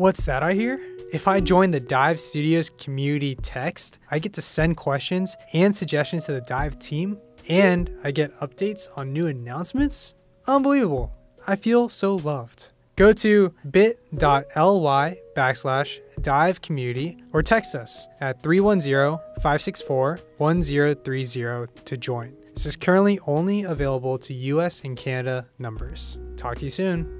What's that I hear? If I join the Dive Studios community text, I get to send questions and suggestions to the Dive team, and I get updates on new announcements. Unbelievable. I feel so loved. Go to bit.ly backslash dive community or text us at 310 564 1030 to join. This is currently only available to US and Canada numbers. Talk to you soon.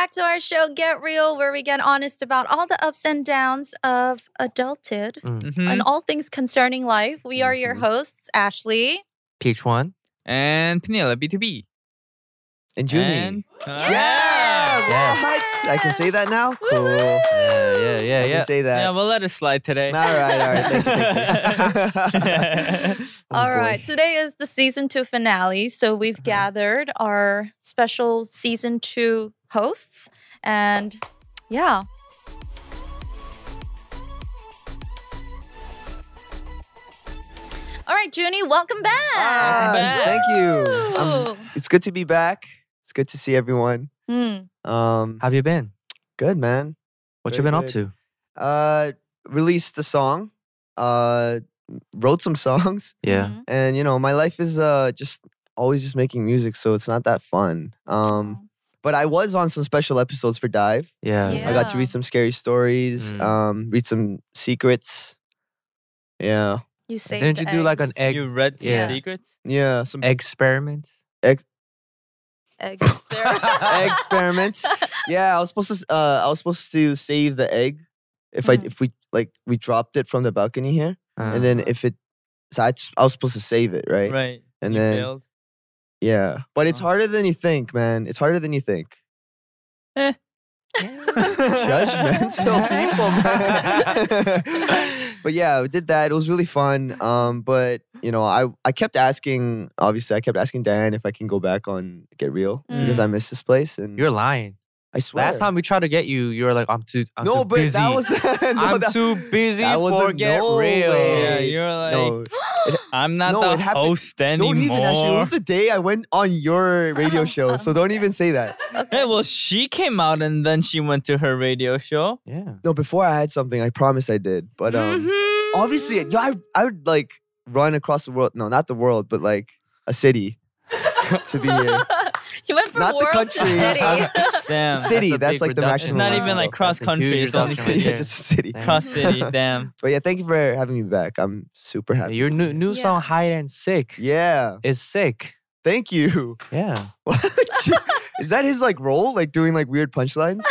Back to our show, Get Real, where we get honest about all the ups and downs of adulthood Mm-hmm. and all things concerning life. We are your Mhm. hosts, Ashley. pH-1. and Peniel of BTOB. And Junny. And, uh, Yeah! Yes. What? I can say that now? Cool. Yeah, yeah, yeah, I yeah. can say that. Yeah, we'll let it slide today. all right, all right. Thank you, thank you. Oh, All boy. right, today is the season two finale. So we've Uh-huh. gathered our special season two hosts. And yeah, all right, Junny, welcome back. Ah, back. Thank you. Um, it's good to be back. It's good to see everyone. Hmm. Um, How have you been? good man. What you Very been up to? Uh, released a song. Uh, wrote some songs, Yeah. Mhm. and you know, my life is uh just always just making music, so it's not that fun. Um, but I was on some special episodes for Dive. Yeah. Yeah. I got to read some scary stories. Mm. Um, read some secrets. Yeah, You saved Didn't you the do like an egg You read some Yeah. secrets? yeah. Some experiment? egg experiment. experiment. Yeah, I was supposed to. Uh, I was supposed to save the egg. If I Mm. if we like we dropped it from the balcony here, Uh, and then if it, so I, I was supposed to save it, right? Right. And you then failed. Yeah, but it's Oh. harder than you think, man. It's harder than you think. Eh. Judgmental people, man. but yeah, we did that. It was really fun. Um, but you know, I I kept asking. Obviously, I kept asking Dan if I can go back on Get Real because Mm. I miss this place, and You're lying. I swear. Last time we tried to get you, you were like, I'm too, I'm no, too but busy. that was no, I'm that- too busy that for wasn't- get no real. way. Yeah, you're like, no, I'm not No, the it happened- host anymore. don't even actually. It was the day I went on your radio show, so don't even say that. Hey, well, she came out and then she went to her radio show. Yeah. No, before I had something, I promise I did. But um, Mhm. obviously, yeah, I I would like run across the world. No, not the world, but like a city to be here. You went from Not the world country. to city. Damn. City, a that's big like the reduction. maximum. It's not even like cross country. It's only reduction right yeah, just a city. Damn. cross city. Damn. But yeah, thank you for having me back. I'm super happy. Your new new Yeah. song "Hide and Sick" Yeah, is sick. thank you. Yeah. What? Is that his like role, like doing like weird punchlines?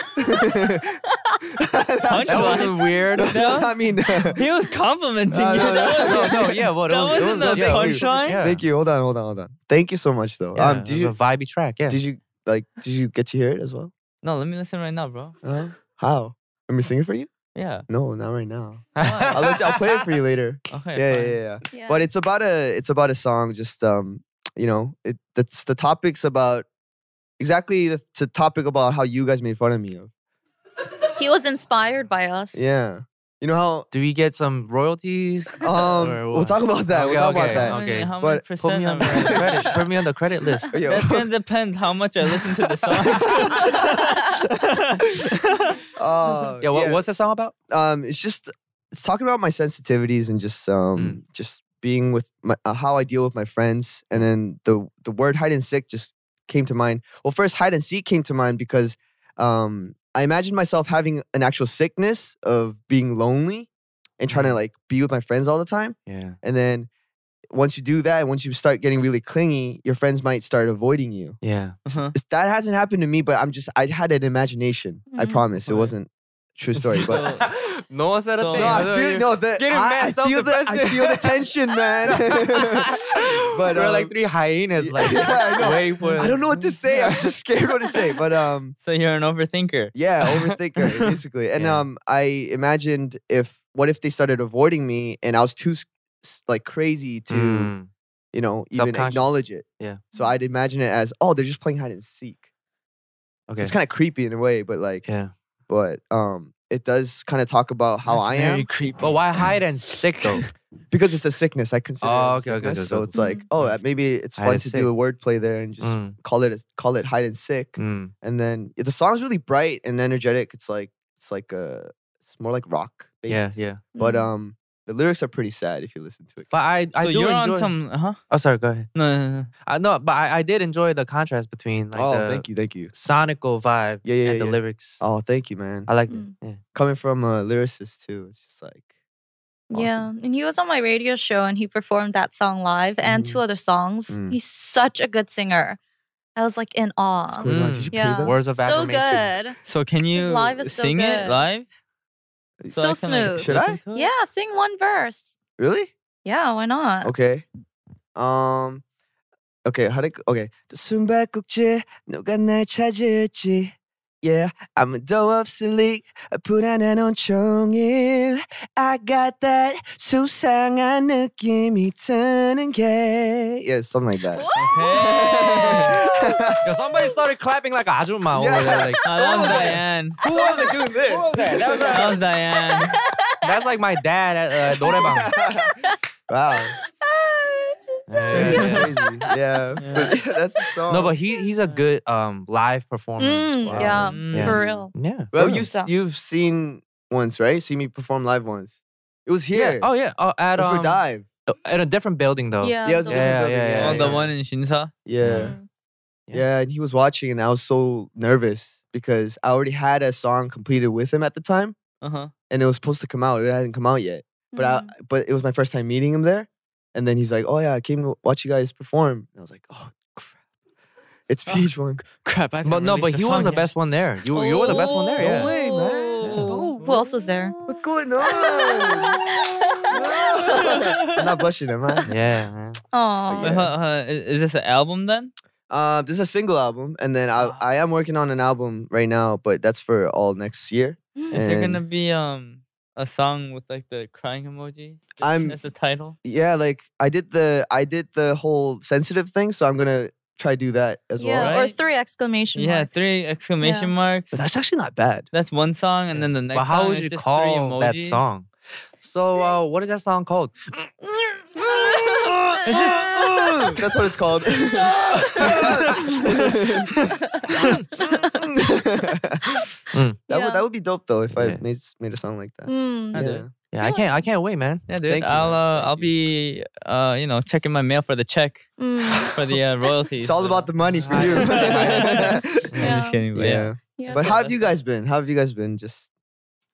That Punchline? wasn't weird. No, I mean, He was complimenting No, you. no, no, That no, yeah, what? it That was, wasn't was a good, punchline? Yeah. thank you. Hold on, hold on, hold on. Thank you so much, though. Yeah, um, it did was you a vibey track? Yeah. did you like did you get to hear it as well? No, let me listen right now, bro. Uh, how? Let me sing it for you? Yeah. No, not right now. I'll let you, I'll play it for you later. Okay. Yeah, yeah, yeah, yeah. Yeah. But it's about a it's about a song. Just um, you know, it that's the topics about exactly the, the topic about how you guys made fun of me of. He was inspired by us. Yeah, you know how Do we get some royalties? um we'll talk about that. Okay, we'll talk okay, about that. Okay, how many but Put percent me on am the credit. Put me on the credit list. Yo. That's gonna depend how much I listen to the song. Uh, Yeah. What, What's the song about? um it's just it's talking about my sensitivities and just um just being with my uh, how I deal with my friends and then the the word hide and seek just came to mind. Well, first hide and seek came to mind because um I imagined myself having an actual sickness of being lonely and trying to like be with my friends all the time. Yeah. And then once you do that, once you start getting really clingy, your friends might start avoiding you. Yeah. Uh-huh. That hasn't happened to me, but I'm just I had an imagination. I Mhm. promise it wasn't a true story, but. no one said So- a No, thing. I feel no the Getting I, I feel the I feel the tension, man. but we're um, like three hyenas, like yeah, I know. for. I don't know what to say. I'm just scared what to say. But um, so you're an overthinker. yeah, overthinker basically. And Yeah. um, I imagined if what if they started avoiding me and I was too s- s- like crazy to Mm, you know even acknowledge it. Yeah. So I'd imagine it as oh they're just playing hide and seek. So okay. it's kind of creepy in a way, but like yeah. But um, it does kind of talk about how That's I very am creepy. But why hide and sick though? because it's a sickness. I consider. Oh, it a okay, okay, sickness, okay, So okay. it's like, Mm. oh, maybe it's Hide fun to sick. do a wordplay there and just Mm, call it call it hide and sick. mm. And then the song's really bright and energetic. It's like it's like a it's more like rock based. Yeah, yeah. But Mm. um, the lyrics are pretty sad if you listen to it. But I, I so do you're enjoy. on some, huh? Oh, sorry. Go ahead. No, no, no. I no, but I, I did enjoy the contrast between like oh, the thank you, thank you. sonical vibe Yeah, yeah, and the lyrics. Oh, thank you, man. I like Mm. it. Yeah. Coming from a lyricist too, it's just like Yeah, and he was on my radio show and he performed that song live and two other songs. Mm. He's such a good singer. I was like in awe. what's going. Did Mm. you Yeah. pay them? Words of so affirmation. good. So can you live is so sing it live? So I can, like, smooth. Should listen I? to it? Yeah, sing one verse. Really? Yeah, why not? Okay. Um. Okay. How to? Okay. 또 숨바꼭질 누가 날 찾을지. Yeah, 아무도 없을 리 불안한 온종일 I got that 수상한 느낌이 드는 게 Yeah, something like that Hey. Yo, somebody started clapping like 아줌마 over Yeah. there. Like, Oh, that was Diane. Who was like doing this? That was, That was Diane. that's like my dad at uh, 노래방. Wow. Yeah, yeah. Crazy. Yeah. But yeah, that's the song. No, but he he's a good um live performer. Mm, Wow. Yeah, Mm. for real. Yeah. well, you've So- you've seen once, right? See me perform live once. It was here. Yeah. Oh yeah. Oh, at it was um, for dive. at a different building though. Yeah. Yeah, it was a the- different Yeah, building. yeah, Yeah, Oh, the one in Shinsa? Yeah. Yeah, and he was watching, and I was so nervous because I already had a song completed with him at the time, Uh huh. and it was supposed to come out. It hadn't come out yet, but I, Mm. but it was my first time meeting him there, and then he's like, "Oh yeah, I came to watch you guys perform." And I was like, "Oh crap, it's Oh. pH-1." Crap. I But no, but he was the best one there. You you were the best one there. No Yeah. way, man. Oh. No, Who else was there? What's going on? I'm not blushing, am I? Yeah. man. Oh, Wait, hold- hold- is is this an album then? Uh, this is a single album, and then I, I am working on an album right now, but that's for all next year. Mm. Is there gonna be um a song with like the crying emoji? I'm- That's the title. Yeah, like I did the I did the whole sensitive thing, so I'm gonna try do that as well. yeah, or three exclamation marks. Yeah, three exclamation marks. But that's actually not bad. That's one song, and then the next. But how song would is you just call three that emojis. song? So uh, what is that song called? that's what it's called. That Yeah. would that would be dope though if I made made a song like that. Mm. I. Yeah. Yeah, I can't I can't wait, man. Yeah, dude. Thank you, I'll man. uh, Thank I'll be uh, you know, checking my mail for the check Mm. for the uh, royalties. It's all about the money for you. I'm just kidding, but yeah. yeah. Yeah. But how have you guys been? How have you guys been? Just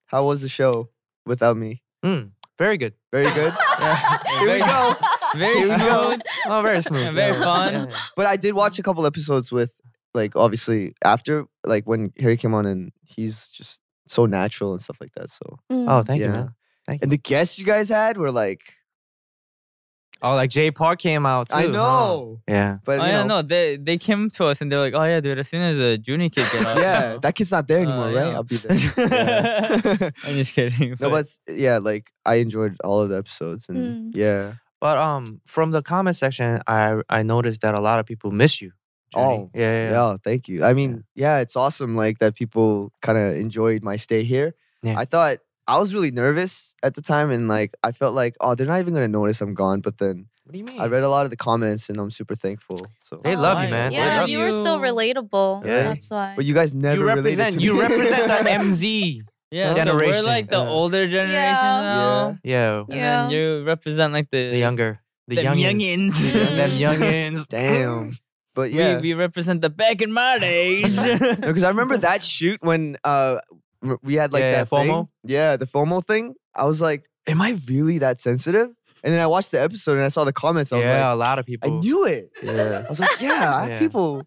how was the show without me? Mm, very good. Very good. Yeah. Here we go. very Here smooth. Oh, very smooth. Yeah, very yeah. fun. Yeah, yeah. But I did watch a couple episodes with like obviously after like when Harry came on and he's just so natural and stuff like that. So Mm. Oh, thank you, man. Thank you. And the guests you guys had were like Oh, like Jay Park came out too. I huh? know. Yeah. But oh you yeah, know, no, they they came to us and they were like, oh yeah, dude, as soon as a junior kid get out, yeah, that kid's not there anymore, Uh, right? yeah. I'll be there. Yeah. I'm just kidding. no, but yeah, like I enjoyed all of the episodes and Mm. yeah. But um, from the comment section, I I noticed that a lot of people miss you. Junny. Oh, yeah, yeah, Yeah, yeah. thank you. I mean, yeah, it's awesome like that people kind of enjoyed my stay here. Yeah. I thought I was really nervous at the time and like I felt like, oh, they're not even gonna notice I'm gone. But then What do you mean? I read a lot of the comments and I'm super thankful. So They love you, man. Yeah, love you were so relatable. Yeah. That's why. but you guys never you represent to you represent the MZ. yeah, so generation. we're like the Yeah. older generation Yeah. now. Yeah, And Yeah. then you represent like the, the younger, the Them youngins, youngins. them youngins. Damn. But yeah, we, we represent the back in my days. because I remember that shoot when uh we had like Yeah, that thing. FOMO? Yeah, the FOMO thing. I was like, am I really that sensitive? And then I watched the episode and I saw the comments. I was yeah, like, a lot of people. I knew it. Yeah. I was like, yeah, I have Yeah. people.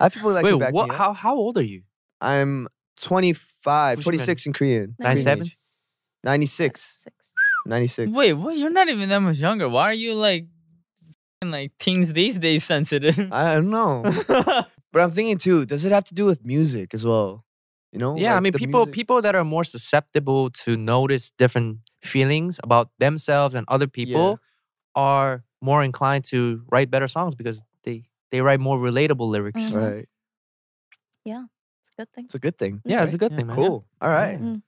I have people that Wait, can back what? me up. How how old are you? I'm 25, What's 26 in Korean. Nine Korean seven? age. 96. 96. Wait, what? You're not even that much younger. Why are you like, f***ing, like teens these days sensitive? I don't know. but I'm thinking too, does it have to do with music as well? You know? Yeah, I mean, people music- people that are more susceptible to notice different feelings about themselves and other people are more inclined to write better songs because they they write more relatable lyrics. Mhm. Right. Yeah. It's a Good thing. It's a good thing. Yeah, it's a good Yeah, thing, man. Cool. All right. Mhm.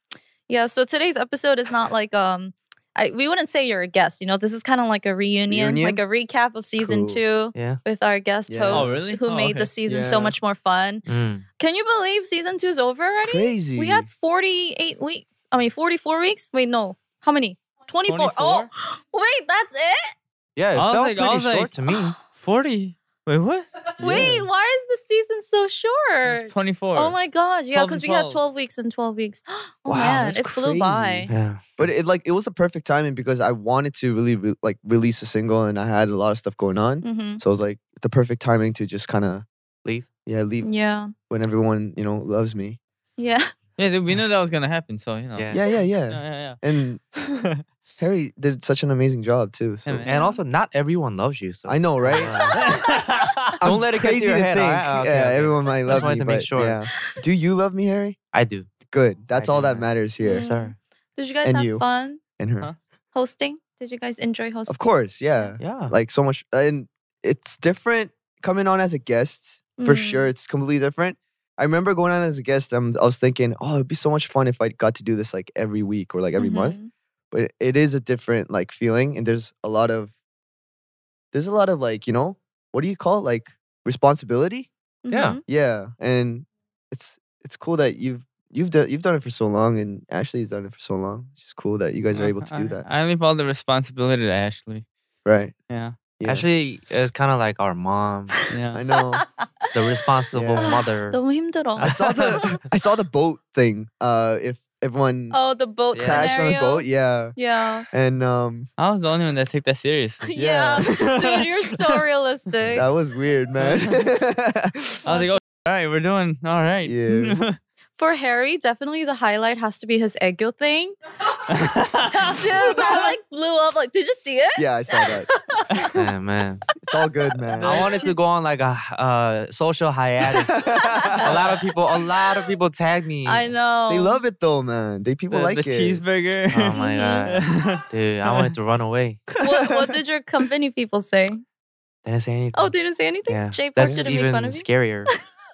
Yeah, so today's episode is not like um I, we wouldn't say you're a guest, you know. This is kind of like a reunion, Reunion? like a recap of season Cool. two Yeah. with our guest Yeah. Oh, hosts really? who Oh, made okay. the season so much more fun. Mm. Can you believe season two's over already? Crazy. We had 48 weeks. I mean, 44 weeks? Wait, no. How many? 24. Oh, wait, that's it? Yeah, it I was felt like- I pretty was short like- to me. 40. Wait, what? Wait, why is the season so short? It's 24. Oh my gosh. Yeah, because we had 12. 12 weeks and 12 weeks. Oh Wow, man, that's it flew by. Yeah. But it like it was the perfect timing because I wanted to really re- like release a single and I had a lot of stuff going on. hmm So it was like the perfect timing to just kind of Leave. yeah leave Yeah. when everyone you know loves me. Yeah. Yeah, we knew that was gonna happen, so you know. Yeah. Yeah, yeah, yeah. yeah, And yeah. Harry did such an amazing job too. So Yeah. And also, not everyone loves you. So I know, right? I'm Don't let it get to crazy your head, Think, alright? Okay, yeah, okay. everyone might love Just wanted me. to make but sure. Yeah. Do you love me, Harry? I do. Good. That's I all do, that man. matters here. Yes, sir. Did you guys And have you. fun And her. Huh? hosting? Did you guys enjoy hosting? Of course, yeah. Yeah. Like so much, and it's different coming on as a guest for Mm. sure. It's completely different. I remember going on as a guest. Um, I was thinking, oh, it'd be so much fun if I got to do this like every week or like every month. Mhm. But it is a different like feeling, and there's a lot of, there's a lot of like you know, what do you call it? Like responsibility. Yeah. Mhm. Yeah, and it's it's cool that you've you've done you've done it for so long, and Ashley's done it for so long. It's just cool that you guys are able to do I- that. I leave all the responsibility to Ashley. Right. Yeah. Yeah. Actually, it's kind of like our mom, Yeah. I know. the responsible Yeah. mother. 너무 힘들어. I saw the I saw the boat thing. Uh, if everyone oh, the boat Yeah. crashed on scenario. a boat, yeah, Yeah. and um, I was the only one that took that seriously. Yeah. Yeah. Dude, you're so realistic. that was weird, man. I was like, oh, all right, we're doing all right. Yeah. For Harry, definitely the highlight has to be his Eggo thing. Dude, that like blew up. Like, did you see it? yeah, I saw that. yeah, man. It's all good, man. I wanted to go on like a uh, social hiatus. a lot of people, a lot of people tag me. I know. They love it though, man. They people the, like the it. cheeseburger. Oh my god, dude! I wanted to run away. what, what did your company people say? They didn't say anything. Oh, they didn't say anything? yeah. Jay Park didn't make fun of you? scarier.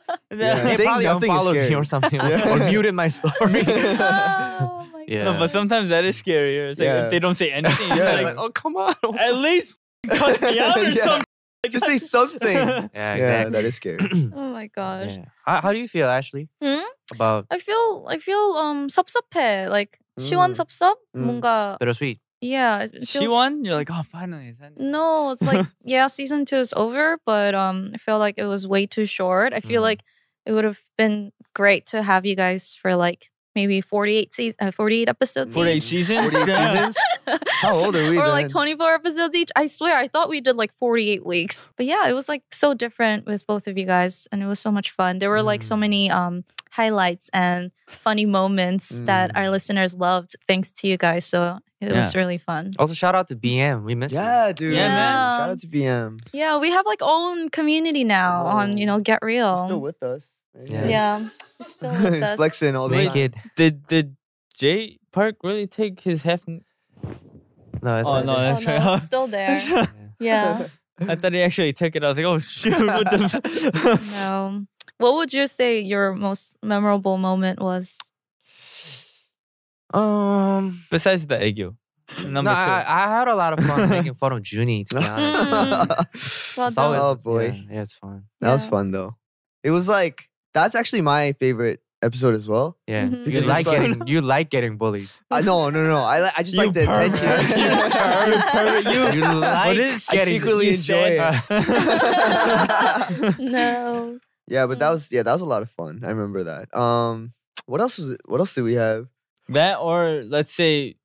Yeah, they saying probably nothing is unfollowed me scary. or something, Yeah. or muted my story. oh my Yeah. No, but sometimes that is scarier. It's like Yeah. if they don't say anything, Yeah. you're It's like, like, oh come on. at least cuss me out or Yeah. something. Just say something. yeah, Yeah, exactly. that is scary. Oh my gosh. Yeah. How, how do you feel, Ashley? Hmm? About I feel I feel um 섭섭해. Like 시원 Mm. 섭섭? Mm. 뭔가 bittersweet? yeah. It She won. You're like, oh, finally. it's ended." No, it's like yeah, season two is over, but um, I feel like it was way too short. I feel Mhm. like it would have been great to have you guys for like maybe forty eight season, uh, forty eight episodes. For eight each. seasons. 48 seasons? How old are we or then? like 24 episodes each. I swear, I thought we did like 48 weeks. But yeah, it was like so different with both of you guys. And it was so much fun. There were like so Mm. many um highlights and funny moments that our Mm. listeners loved thanks to you guys. So it was really fun. Also, shout out to BM. We missed you. Yeah, dude. Yeah, man. Shout out to BM. Yeah, we have like own community now on, you know, Get He's Real. still with us. Yeah. yeah. he's still with us. Flexing all the Make time. it. Did did Jay Park really take his half? n- No, it's Oh, right no, there. Oh, that's no, right. it's still there. Yeah. I thought he actually took it. I was like, oh shoot! What the? f- No. What would you say your most memorable moment was? Um, Besides the egg. Number no, two. I, I had a lot of fun making fun of Junny. To be honest, Mm. Well done. always- Oh, boy. yeah, yeah, it's fun. That was fun though. It was like that's actually my favorite episode as well. Yeah, Mhm. you Because like like- getting you like getting bullied. I no no no. I I just like the pervert. attention. You pervert. You- You like What is I getting secretly you enjoy said- no. yeah, but that was yeah, that was a lot of fun. I remember that. Um, what else was it? What else did we have? That or let's say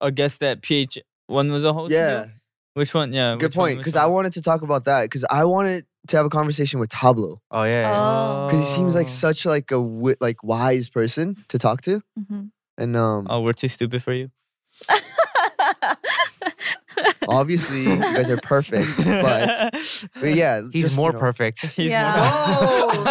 a guest that PH one was a host. Yeah, ago? Which one? Yeah. good point. Because? I wanted to talk about that because I wanted to have a conversation with Tablo Oh yeah. Oh. because he seems like Oh. such like a wi- like wise person to talk to, Mhm. and um, Oh, we're too stupid for you. obviously you guys are perfect, but but yeah, He's just, more you know- perfect. He's Yeah. more. Oh,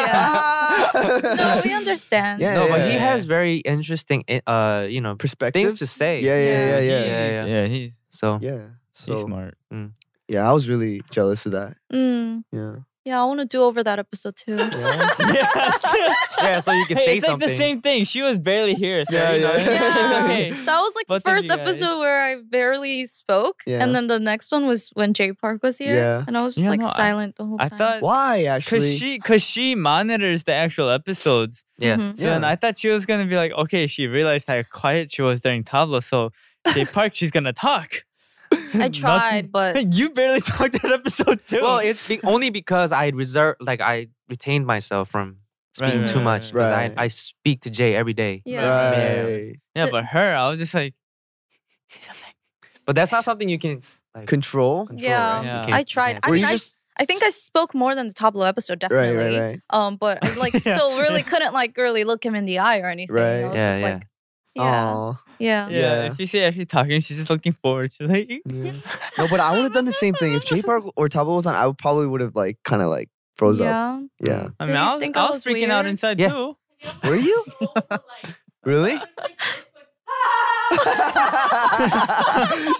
no, we understand. Yeah, no, but he yeah. has very interesting, uh, you know, Perspective things to say. Yeah, yeah, yeah, Yeah. yeah, Yeah, yeah. yeah, he's So yeah. he's So smart. yeah, I was really jealous of that. Mm. Yeah. Yeah, I want to do over that episode too. Yeah. yeah. Yeah, so you can hey, say it's like the same thing. She was barely here. So, Yeah, you know, yeah. Okay. That was like Both the first episode where I barely spoke, Yeah. and then the next one was when Jay Park was here, Yeah. and I was just Yeah, like no, I- silent the whole I time. thought Why actually? cause she cause she monitors the actual episodes. yeah. Mhm. So then Yeah. I thought she was gonna be like, okay, she realized how quiet she was during Tablo, so Jay Park, she's gonna talk. I tried, but you barely talked that episode too. Well, it's be- only because I reserved, like I retained myself from speaking right, too right, much because Right. I, I speak to Jay every day. yeah. right. yeah, but her, I was just like, But that's not something you can like Control. control, Yeah. right? Yeah. I tried. can't- I mean, I, just I think I spoke more than the Tablo episode, right, definitely. right, right. Um, but I like Yeah. still really couldn't like really look him in the eye or anything. Right. I was Yeah, just yeah. like, yeah. Aww. Yeah. yeah. Yeah. actually talking, she's just looking forward. to like, yeah. no, but I would have done the same thing. If Jay Park or Tablo was on, I would probably would have like kind of like froze yeah. up. Yeah. I mean, I was, I was, freaking out inside yeah. too. Were you? really? no,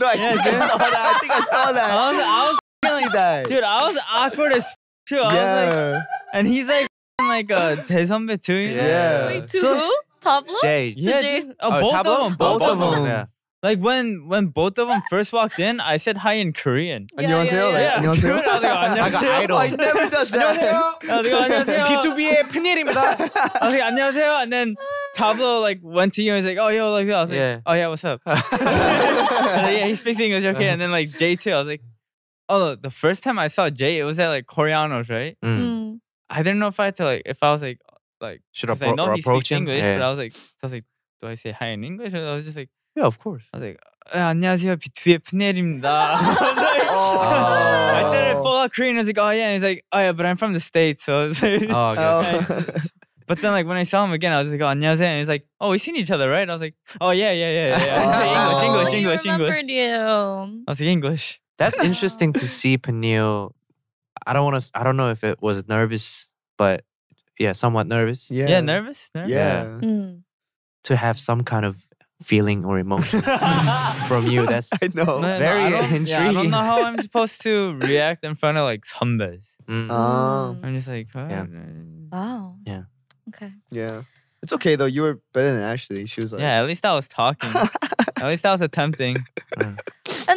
I, yeah, think. I saw that. I think I saw that. I was, I was feeling that. Dude, I was awkward as too. I yeah. Like, and he's like, like a uh, too. You know? Yeah. Wait, too? So, who? Tableau? Jay. Yeah, Jay- dude. Oh, Oh, both Tableau? of them. Both, Both of of them. them. Yeah. Like when when both of them first walked in, I said hi in Korean. Yeah, 안녕하세요. yeah, Like, yeah. dude, 안녕하세요. I was like, Like an 안녕하세요. idol. Oh, he never does that. I was like, 안녕하세요. B2B의 팬일입니다. I was like, 안녕하세요. And then Tablo like went to you and was like, oh, yo, like, I was like, Yeah. oh, yeah, what's up? I was like, yeah, he speaks English, okay. And then like Jay too, I was like, oh, the first time I saw Jay, it was at like Koreanos, right? Mm. Mm. I didn't know if I had to like, if I was like, like, Should 'cause I appro- know he approach speaks him? English, Yeah. but I was like, so I was like, do I say hi in English? Or I was just like, Yeah, of course. I was like, 아, 안녕하세요, B2B의 푸넬입니다. I said it full out Korean. I was like, oh yeah. And he's like, oh yeah, but I'm from the states, so. It's like, Oh, okay. okay. Oh. But then, like when I saw him again, I was like, "Oh, 안녕하세요." And he's like, "Oh, we've seen each other, right?" I was like, "Oh yeah, yeah, yeah, yeah." yeah. I was like, English, Oh. English, he English, remembered English. you. I was like, English. That's interesting to see Peniel. I don't want to. I don't know if it was nervous, but yeah, somewhat nervous Yeah. Yeah, nervous. nervous? Yeah. Mm. to have some kind of feeling or emotion from you. That's I know. No, no, Very I don't, Yeah, I don't know how I'm supposed to react in front of like 선배s. mm. Um, I'm just like, Yeah. Wow. Yeah. Okay. yeah. It's okay though. You were better than Ashley. She was like, yeah. At least I was talking. at least I was attempting. And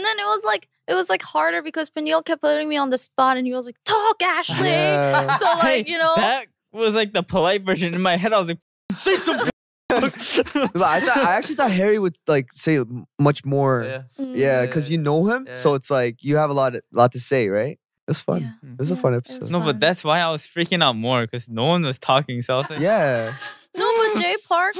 then it was like it was like harder because Peniel kept putting me on the spot, and he was like, "Talk, Ashley." Yeah. So like Hey, you know, that was like the polite version. In my head, I was like, say something. I thought I actually thought Harry would like say much more. Yeah. Mm. Yeah, because you know him, so it's like you have a lot, lot to say, right? It was fun. Yeah. It was a fun episode. no, fun. but that's why I was freaking out more because no one was talking. So I was like, Yeah, No, but Jay Park,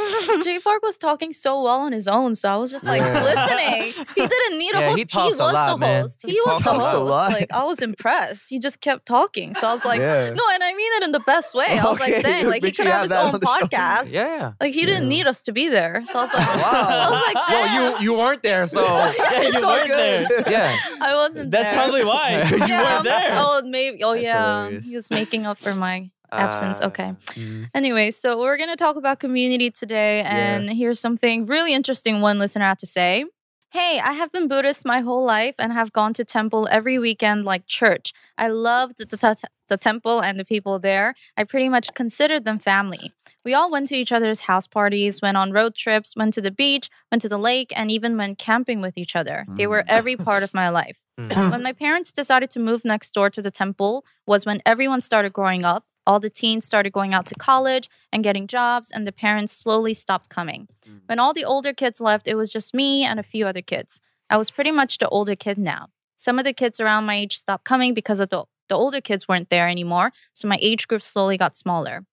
Jay Park was talking so well on his own, so I was just like Yeah. listening. He didn't need a Yeah, host. he He, was a lot, the man. host. He, He was the talks a host. lot. Like I was impressed. He just kept talking, so I was like, yeah. no, and I mean it in the best way. I was Okay, like, dang, like he could have have his own on show. podcast. Yeah. Like he didn't Yeah. need us to be there, so I was like, Wow. I was like, Well, damn. you you weren't there, so yeah, you It's weren't there. yeah. I wasn't That's there. probably why. 'cause you yeah. weren't there. Oh, maybe. Oh, That's yeah. hilarious. He was making up for my absence. Uh, okay. Mm. Anyway, so we're going to talk about community today, and here's something really interesting one listener had to say. Hey, I have been Buddhist my whole life and have gone to temple every weekend like church. I loved the, the, the temple and the people there. I pretty much considered them family. We all went to each other's house parties, went on road trips, went to the beach, went to the lake, and even went camping with each other. They were every part of my life. Mm. when my parents decided to move next door to the temple was when everyone started growing up. All the teens started going out to college and getting jobs, and the parents slowly stopped coming. Mm. When all the older kids left, it was just me and a few other kids. I was pretty much the older kid now. Some of the kids around my age stopped coming because of the, the older kids weren't there anymore, so my age group slowly got smaller.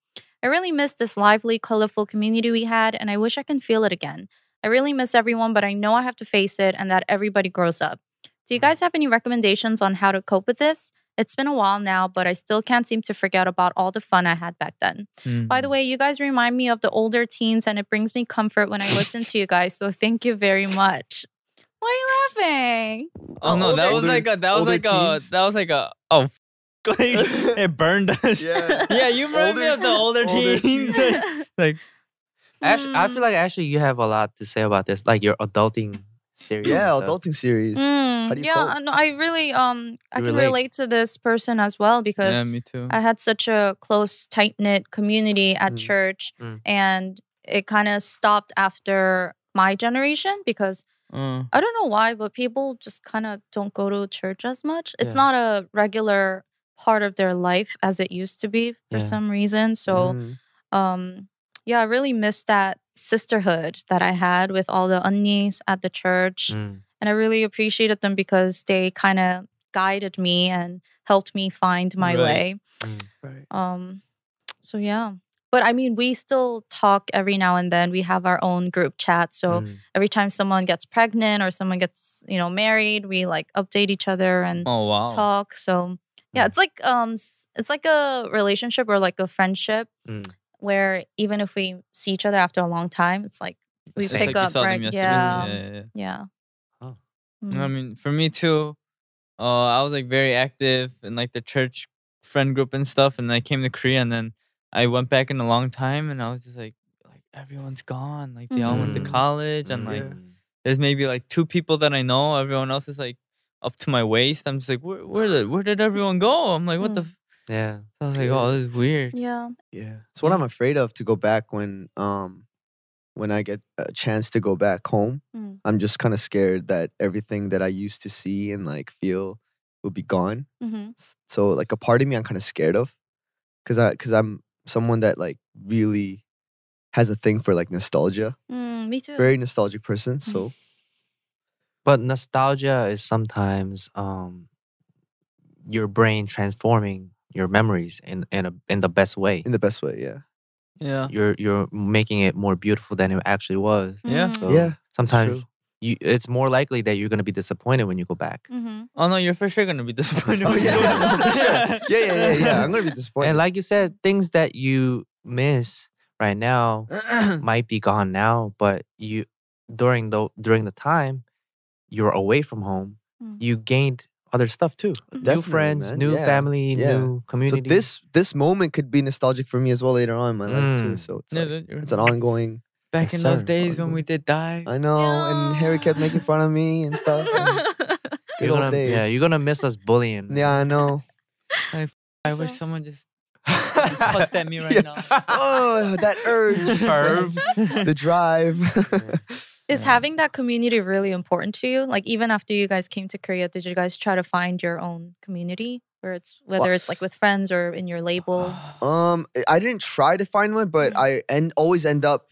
I really miss this lively, colorful community we had, and I wish I can feel it again. I really miss everyone, but I know I have to face it and that everybody grows up. Do you mm. guys have any recommendations on how to cope with this? It's been a while now, but I still can't seem to forget about all the fun I had back then. By the way, you guys remind me of the older teens, and it brings me comfort when I listen to you guys. So thank you very much. Why are you laughing? Oh no, that was like a that was older like a that was like a oh like it burned us. Yeah. yeah, you remind me of the older, older teens. like Ash, I Mm. feel like actually you have a lot to say about this, like your adulting series. Yeah, and adulting series. Mm, How do you yeah, cope? uh, no, I really um I You can relate. relate to this person as well because Yeah, me too. I had such a close, tight knit community at Mm. church, Mm. and it kind of stopped after my generation because Uh, I don't know why, but people just kind of don't go to church as much. It's Yeah. not a regular part of their life as it used to be for Yeah. some reason. So, Mhm. um, yeah, I really missed that sisterhood that I had with all the unnies at the church, Mm. and I really appreciated them because they kind of guided me and helped me find my Right. way. Right. Um, so yeah. But I mean, we still talk every now and then. We have our own group chat. So Mm. every time someone gets pregnant or someone gets, you know, married, we like update each other and oh wow. talk. So yeah, Mm. it's like um it's like a relationship or like a friendship Mm. Where even if we see each other after a long time, it's like we It's pick like up right. yesterday. Yeah. yeah, yeah. Yeah. Oh. Mm. I mean, for me too. Uh, I was like very active in like the church friend group and stuff, and I came to Korea, and then I went back in a long time, and I was just like, like everyone's gone, like they all went to Mhm. college, and like Mm. there's maybe like two people that I know. Everyone else is like up to my waist. I'm just like, where, where did where did everyone go? I'm like, what the? F-? Yeah. I was like, oh, this is weird. yeah. Yeah. It's what I'm afraid of to go back when um when I get a chance to go back home. Mm. I'm just kind of scared that everything that I used to see and like feel will be gone. hmm So like a part of me I'm kind of scared of cuz I cuz I'm someone that like really has a thing for like nostalgia. Mm, me too. Very nostalgic person, so But nostalgia is sometimes um your brain transforming your memories in in a in the best way. in the best way, yeah. Yeah. You're you're making it more beautiful than it actually was. Yeah. So yeah. sometimes you it's more likely that you're gonna be disappointed when you go back. Mhm. Oh no, you're for sure gonna be disappointed. Oh yeah, yeah, for sure. Yeah, yeah, yeah, yeah. I'm going to be disappointed. And like you said, things that you miss right now might be gone now, but you during the during the time you're away from home, Mm. you gained other stuff too. new friends, man. new Yeah, family, yeah. new community. so this this moment could be nostalgic for me as well later on in my life too. Mm. So it's Yeah, like, it's an ongoing Back Yes, in those sir. days when we did die. I know, and Harry kept making fun of me and stuff. and good you're old gonna, days. yeah, you're gonna miss us bullying. Yeah, I know. I wish someone just cussed at me right Yeah. now. Oh, that urge, Curve. the drive. Is Yeah. having that community really important to you? Like even after you guys came to Korea, did you guys try to find your own community? Where it's whether it's like with friends or in your label? um, I didn't try to find one, but Mm. I end always end up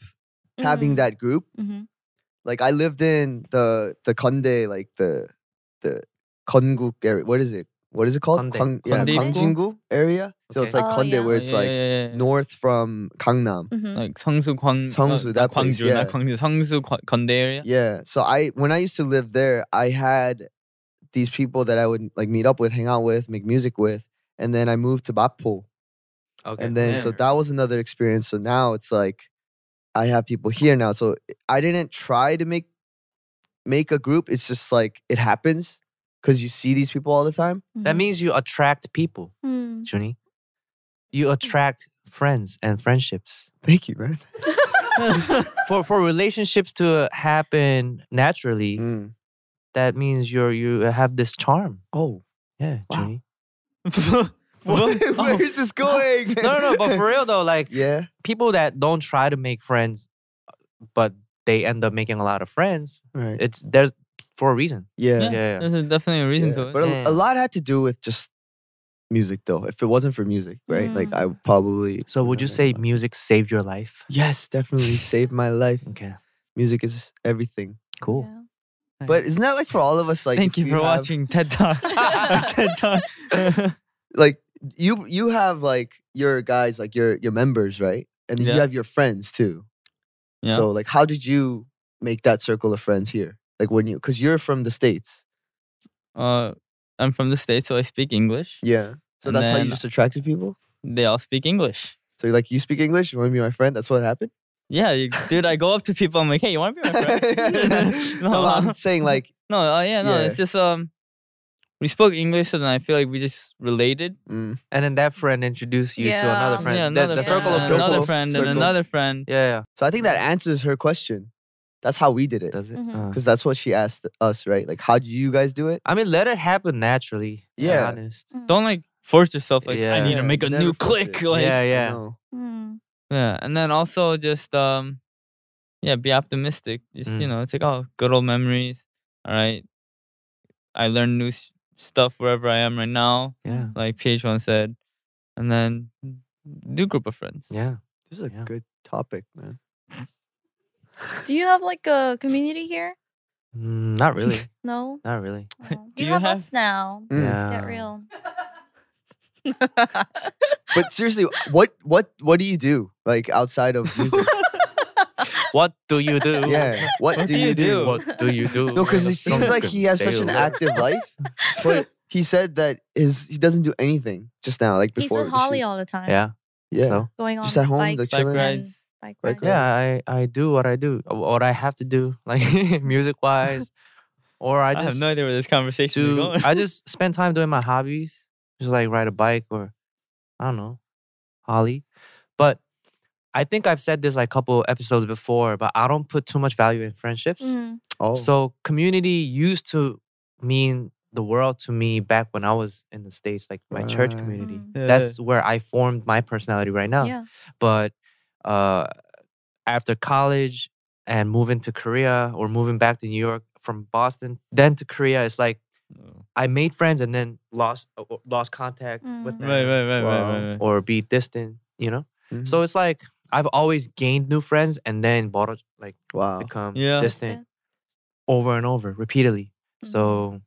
having that group. hmm Like I lived in the the Kondae, like the the Konkuk area. What is it? what is it called? Kondae. yeah, Gwangjin-gu area. So it's like Oh, yeah. where it's like north from Gangnam. Mhm. like Seongsu Gwang Seongsu, uh, that place, yeah. Seongsu area. Yeah. So I when I used to live there, I had these people that I would like meet up with, hang out with, make music with, and then I moved to Mapo, Okay. and then so that was another experience. So now it's like I have people here now. So I didn't try to make make a group. It's just like it happens because you see these people all the time. that means you attract people, Mm. Junny. You attract friends and friendships. Thank you, man. for for relationships to happen naturally, Mm. that means you're you have this charm. Oh, Yeah, Wow. Junny. what? Oh. where's this going? No, no, no. But for real though, like yeah, people that don't try to make friends, but they end up making a lot of friends. right. It's there's for a reason. yeah, Yeah, yeah. There's definitely a reason Yeah. to it. But a, Yeah. a lot had to do with just music, though. If it wasn't for music, right? Like mm. I probably. So would you say made a lot. music saved your life? Yes, definitely saved my life. Okay, Music is everything. cool. Yeah. But isn't that like for all of us? Like, Thank you for have- watching TED Talk. TED Talk. Like you, you have like your guys, like your your members, right? And then you have your friends too. Yeah. So like, how did you make that circle of friends here? Like when you, because you're from the states. uh, I'm from the States, so I speak English. Yeah. So And that's how you just attracted people. They all speak English. So you're like, you speak English. You want to be my friend? That's what happened. Yeah, you, dude, I go up to people. I'm like, hey, you want to be my friend? no, I'm saying like, No, uh, yeah, no, Yeah. it's just um, we spoke English, and I feel like we just related. mm, And then that friend introduced you to another friend. Yeah, another the, friend, circle of circles. another friend, circle. and another friend. Yeah, yeah. so I think that answers her question. That's how we did it. Does it? Mhm. Uh, Because that's what she asked us, right? Like, how do you guys do it? I mean, let it happen naturally. to be Yeah. honest. Don't like force yourself. Like I need to make a Never new click. it. Like yeah, yeah. Mm. Yeah, and then also just um, yeah, be optimistic. Just you Mm. know, it's like oh, good old memories. All right, I learned new s- stuff wherever I am right now, Yeah. like PH1 said, and then new group of friends. Yeah. This is a Yeah. good topic, man. Do you have like a community here? Mm, not really. No. not really. Oh. Do you, you have, have- us now. Mm. Yeah. Get real. But seriously, what what what do you do like outside of music? What do you do? yeah, what, What do do you you do? do? What do you do? No, because when it seems like he has such an sail? active life, but he said that his he doesn't do anything just now, like before, He's with Holly shoot. all the time. Yeah. Yeah, So Going on Just at home, bikes like, chilling. Bike and rides. bike Bike rides. yeah, I I do what I do, uh, what I have to do, like music wise, or I I, just have no idea where this conversation is going. I just spend time doing my hobbies, just like ride a bike or I don't know, Holly. But I think I've said this like a couple episodes before, but I don't put too much value in friendships. Mhm. Oh, So community used to mean the world to me back when I was in the States, like my church community. Mhm. Yeah. That's where I formed my personality right now. Yeah. But uh, after college and moving to Korea or moving back to New York from Boston, then to Korea, it's like I made friends and then lost uh, lost contact with Mm. them right, right, right, Wow. right, right, right. or be distant, you know. Mhm. So it's like I've always gained new friends and then bought like wow. become Yeah. distant over and over repeatedly. Mm-hmm. So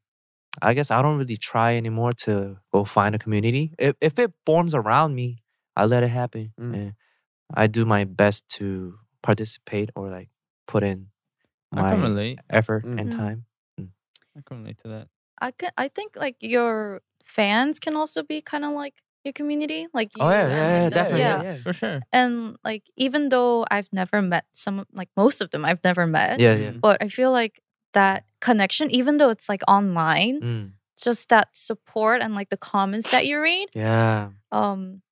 I guess I don't really try anymore to go find a community. If if it forms around me, I let it happen. Mm. And I do my best to participate or like put in I can my relate. effort Mm. and Mm. time. I can relate to that. I can, I think like your fans can also be kind of like your community. Like Oh, you yeah, yeah, yeah, definitely. Yeah. For sure. And like even though I've never met some like most of them I've never met. Yeah, yeah. Mm. But I feel like that connection, even though it's like online, Mm. just that support and like the comments that you read, Yeah. um,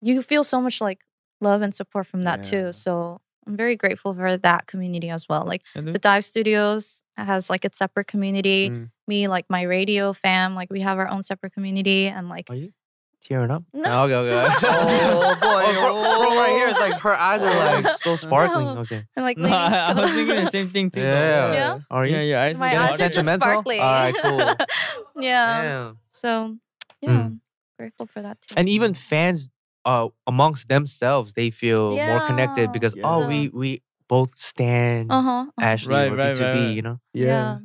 you feel so much like love and support from that Yeah. too. So I'm very grateful for that community as well. Like Yeah, dude. the Dive Studios has like its separate community. Mm. Me, like my radio fam, like we have our own separate community, and like Are you tearing up? No. Okay, okay. Oh, boy. from, from right here, it's like her eyes are like so sparkling. No. Okay. and like No, I, I was thinking the same thing too. though. Yeah. Yeah? Are you? Yeah, your eyes. my are eyes are just sentimental? sparkly. Alright, cool. yeah. Damn. So yeah, Mm. Grateful for that too. and even fans uh amongst themselves they feel more connected because Yeah. oh we we both stand uh huh. Ashley Right, or right, BTOB right, right. you know Yeah. Yeah.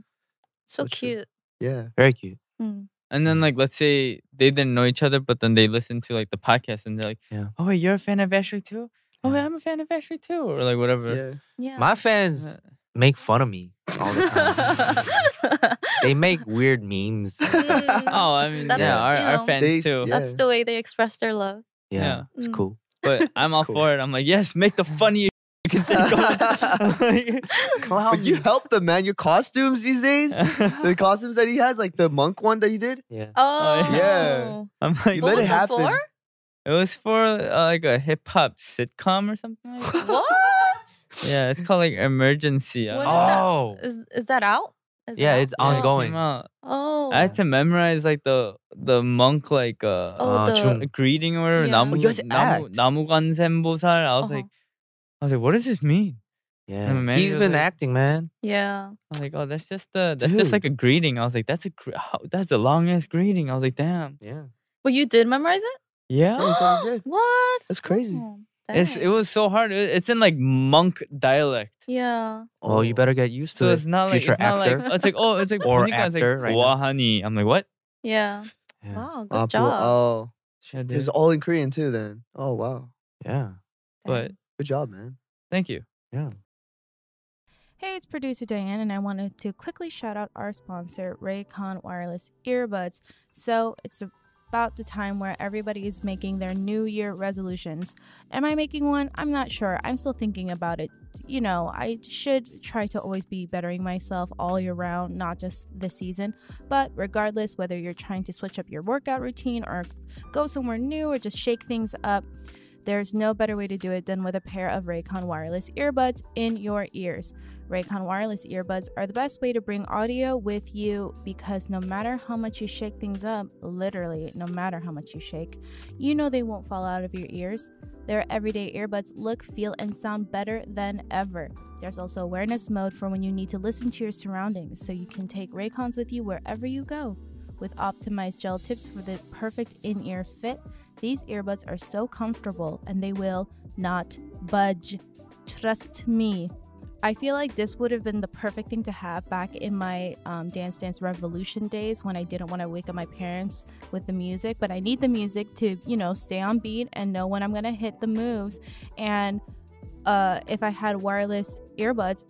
So So true. cute. Yeah. very cute Mm. And then like let's say they didn't know each other, but then they listen to like the podcast and they're like, Yeah. "Oh wait, you're a fan of Ashley too? Oh wait, I'm a fan of Ashley too," or like whatever. Yeah. Yeah. my fans make fun of me all the time they make weird memes Mm. Oh, I mean, That's, yeah, our, you our fans They- too. yeah. That's the way they express their love. Yeah, Yeah. it's Mm. cool But I'm all cool. for it. I'm like, yes, make the funniest you can think of. Clown. But you help them, man. Your costumes these days, the costumes that he has, like the monk one that he did. yeah Oh, yeah. I'm like, You let it it happen. for? it was for uh, like a hip hop sitcom or something like that. What? yeah, it's called like Emergency. I What is know. oh Is is that out? Is it yeah out? it's Yeah, it ongoing came out. Oh. I had to memorize like the the monk like uh, Oh, uh, the 중- a greeting or whatever. Yeah. 나무 Oh, you had to 나무 act. 나무관샘보살. I was Uh-huh. like, I was like, what does this mean? yeah my he's manager was been like- acting man yeah. I was like, oh, that's just a that's just like a greeting. I was like, that's a gr- how, that's a long ass greeting. I was like, damn. yeah Well, you did memorize it. Yeah. Yeah, he said he did. What? That's crazy. Oh, It's, it was so hard. It's in like monk dialect. Yeah. Oh, you better get used to so it. It's not Future like, it's actor. Not like, it's like, oh, it's like, or actor, like, right wahani. I'm like, what? Yeah. yeah. Wow, good uh, Apu, job. Oh. Yeah, it's all in Korean too then. Oh, wow. Yeah. But good job, man. Thank you. Yeah. Hey, it's producer Diane, and I wanted to quickly shout out our sponsor, Raycon Wireless Earbuds. So it's a about the time where everybody is making their New Year resolutions. Am I making one? I'm not sure. I'm still thinking about it. You know, I should try to always be bettering myself all year round, not just this season. But regardless, whether you're trying to switch up your workout routine or go somewhere new or just shake things up, There's no better way to do it than with a pair of Raycon wireless earbuds in your ears. Raycon wireless earbuds are the best way to bring audio with you because no matter how much you shake things up, literally, no matter how much you shake, you know they won't fall out of your ears. Their everyday earbuds look, feel, and sound better than ever. There's also awareness mode for when you need to listen to your surroundings, so you can take Raycons with you wherever you go. With optimized gel tips for the perfect in ear fit, these earbuds are so comfortable and they will not budge. Trust me. I feel like this would have been the perfect thing to have back in my um, Dance Dance Revolution days when I didn't want to wake up my parents with the music, but I need the music to, you know, stay on beat and know when I'm going to hit the moves. And uh, if I had wireless earbuds,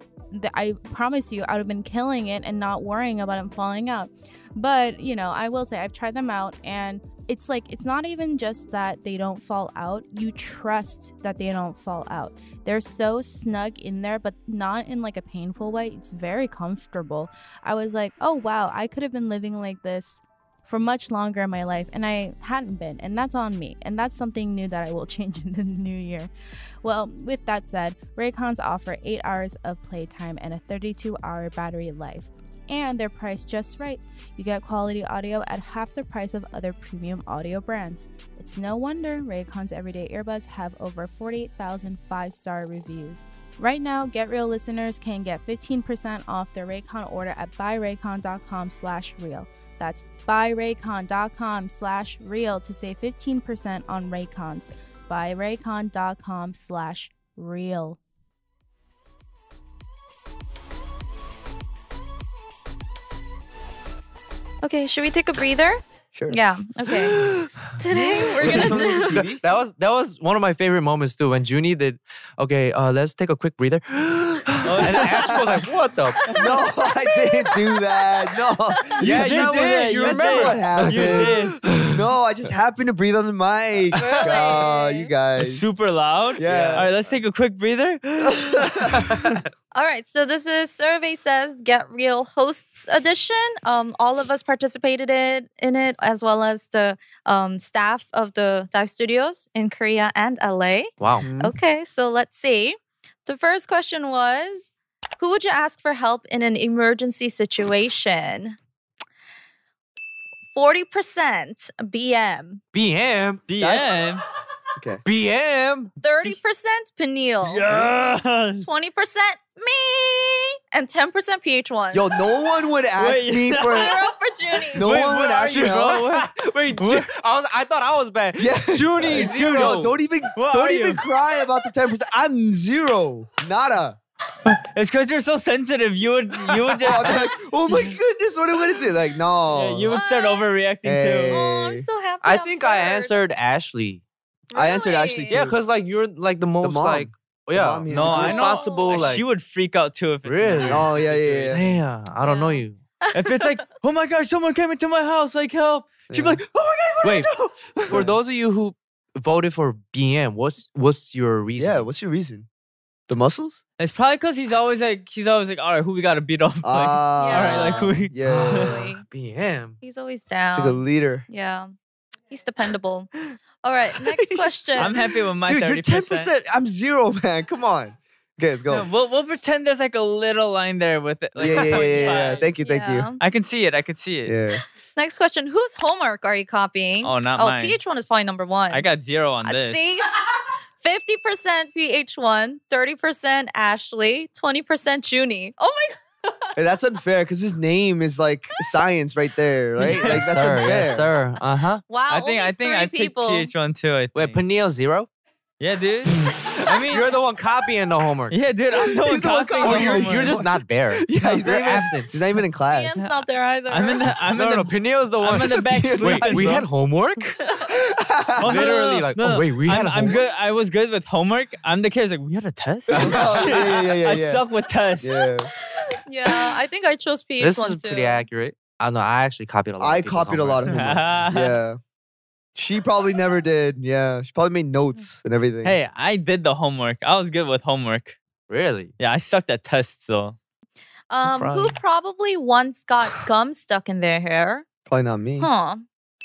I promise you, I would have been killing it and not worrying about them falling out. But, you know, I will say I've tried them out and it's like it's not even just that they don't fall out. You trust that they don't fall out. They're so snug in there, but not in like a painful way. It's very comfortable. I was like, "Oh wow, I could have been living like this for much longer in my life and I hadn't been, and that's on me. And that's something new that I will change in the new year. Well, with that said, Raycons offer 8 hours of playtime and a 32-hour battery life and they're priced just right. You get quality audio at half the price of other premium audio brands. It's no wonder Raycon's everyday earbuds have over 48,000 five star reviews. Right now, Get Real listeners can get 15% off their Raycon order at buyraycon.com slash real. That's buyraycon.com slash real to save 15% on Raycons. Buyraycon.com slash real. Okay, should we take a breather? Sure. Yeah. Okay. Today we're gonna do. TV? That was that was one of my favorite moments too when Junny did. Okay, uh, let's take a quick breather. and Ashley was like, "What the?" No, I didn't do that. No. Yeah, Is you that what- did. You that's remember. not what happened. You did. No, I just happened to breathe on the mic. Oh, you It's guys. super loud. Yeah. All right, let's take a quick breather. All right, so this is Survey Says Get Real Hosts Edition. Um, all of us participated in, in it, as well as the um, staff of the dive studios in Korea and LA. Wow. Mhm. Okay, so let's see. The first question was Who would you ask for help in an emergency situation? 40% BM, BM. BM. Okay. BM. 30% Peniel, Yes. 20% me, and 10% pH-1. Yo, no one would ask Wait. me for. Zero for Junny. No Wait, one would ask you, me bro? Wait, Ju- I was. I thought I was bad. Yeah. Junny Yo, zero. don't even What don't even you? cry about the 10%. I'm zero. Nada. It's because you're so sensitive. You would you would just be like, oh my goodness, what am I gonna do? Like, no. yeah, you would start overreacting Hey. too. Oh, I'm so happy. I I'm think I third. answered Ashley. I answered Ashley, too. Yeah, because like you're like the most mom. like The yeah mom here. No, I know. responsible. Like she would freak out too if it's Really? Oh, yeah, yeah, yeah. damn, I don't know you. If it's like, oh my gosh, someone came into my house, like help. She'd be Yeah. like, oh my god, what Wait, do I do? for those of you who voted for BM, what's what's your reason? Yeah, what's your reason? The muscles? It's probably because he's always like, he's always like, all right, who we gotta beat up? Like, Ah, Yeah. Alright, like, who we- yeah. Really? BM. He's always down. It's like a leader. Yeah. He's dependable. All right, next question. I'm happy with my Dude, thirty you're 10%. I'm zero, man. Come on. Okay, let's go. we'll we'll pretend there's like a little line there with it. Like yeah, yeah, yeah, yeah, yeah. 0.5. Thank you, thank Yeah. I can see it. I can see it. you. Yeah. Next question. Whose homework are you copying? Oh, not oh, mine. pH-1 is probably number one. I got zero on Uh, this. See? 50% pH-1, 30% Ashley, 20% Junny. Oh my god. Hey, that's unfair because his name is like science right there, right? Yes, like that's sir, unfair. yes, sir. Uh huh. Wow. I think only I think three I picked people. pH-1 too. I think. Wait, Peniel zero. yeah, dude. I mean, You're the one copying the homework. yeah, dude. I'm the one He's the one copying Oh, the you're, homework. you're just not there. Yeah, he's not, You're even, absent. he's not even in class. BM's not there either. I'm in the. I'm no, in no, the. no. The one. I'm in the back Wait, sleeping. Wait, we had homework? Oh, no, no, Literally, no, like, no, oh, wait, we had I'm, I'm good. I was good with homework. I'm the kid who's like, we had a test. Oh, yeah, yeah, yeah, yeah, I yeah. suck with tests. Yeah. yeah, I think I chose pH-1 this is too. pretty accurate. I know. I actually copied a lot. I of people's copied a lot of homework. homework. yeah. She probably never did. Yeah. She probably made notes and everything. Hey, I did the homework. I was good with homework. Really? Yeah, I sucked at tests though. Um, who probably once got gum stuck in their hair? Probably not me. Huh.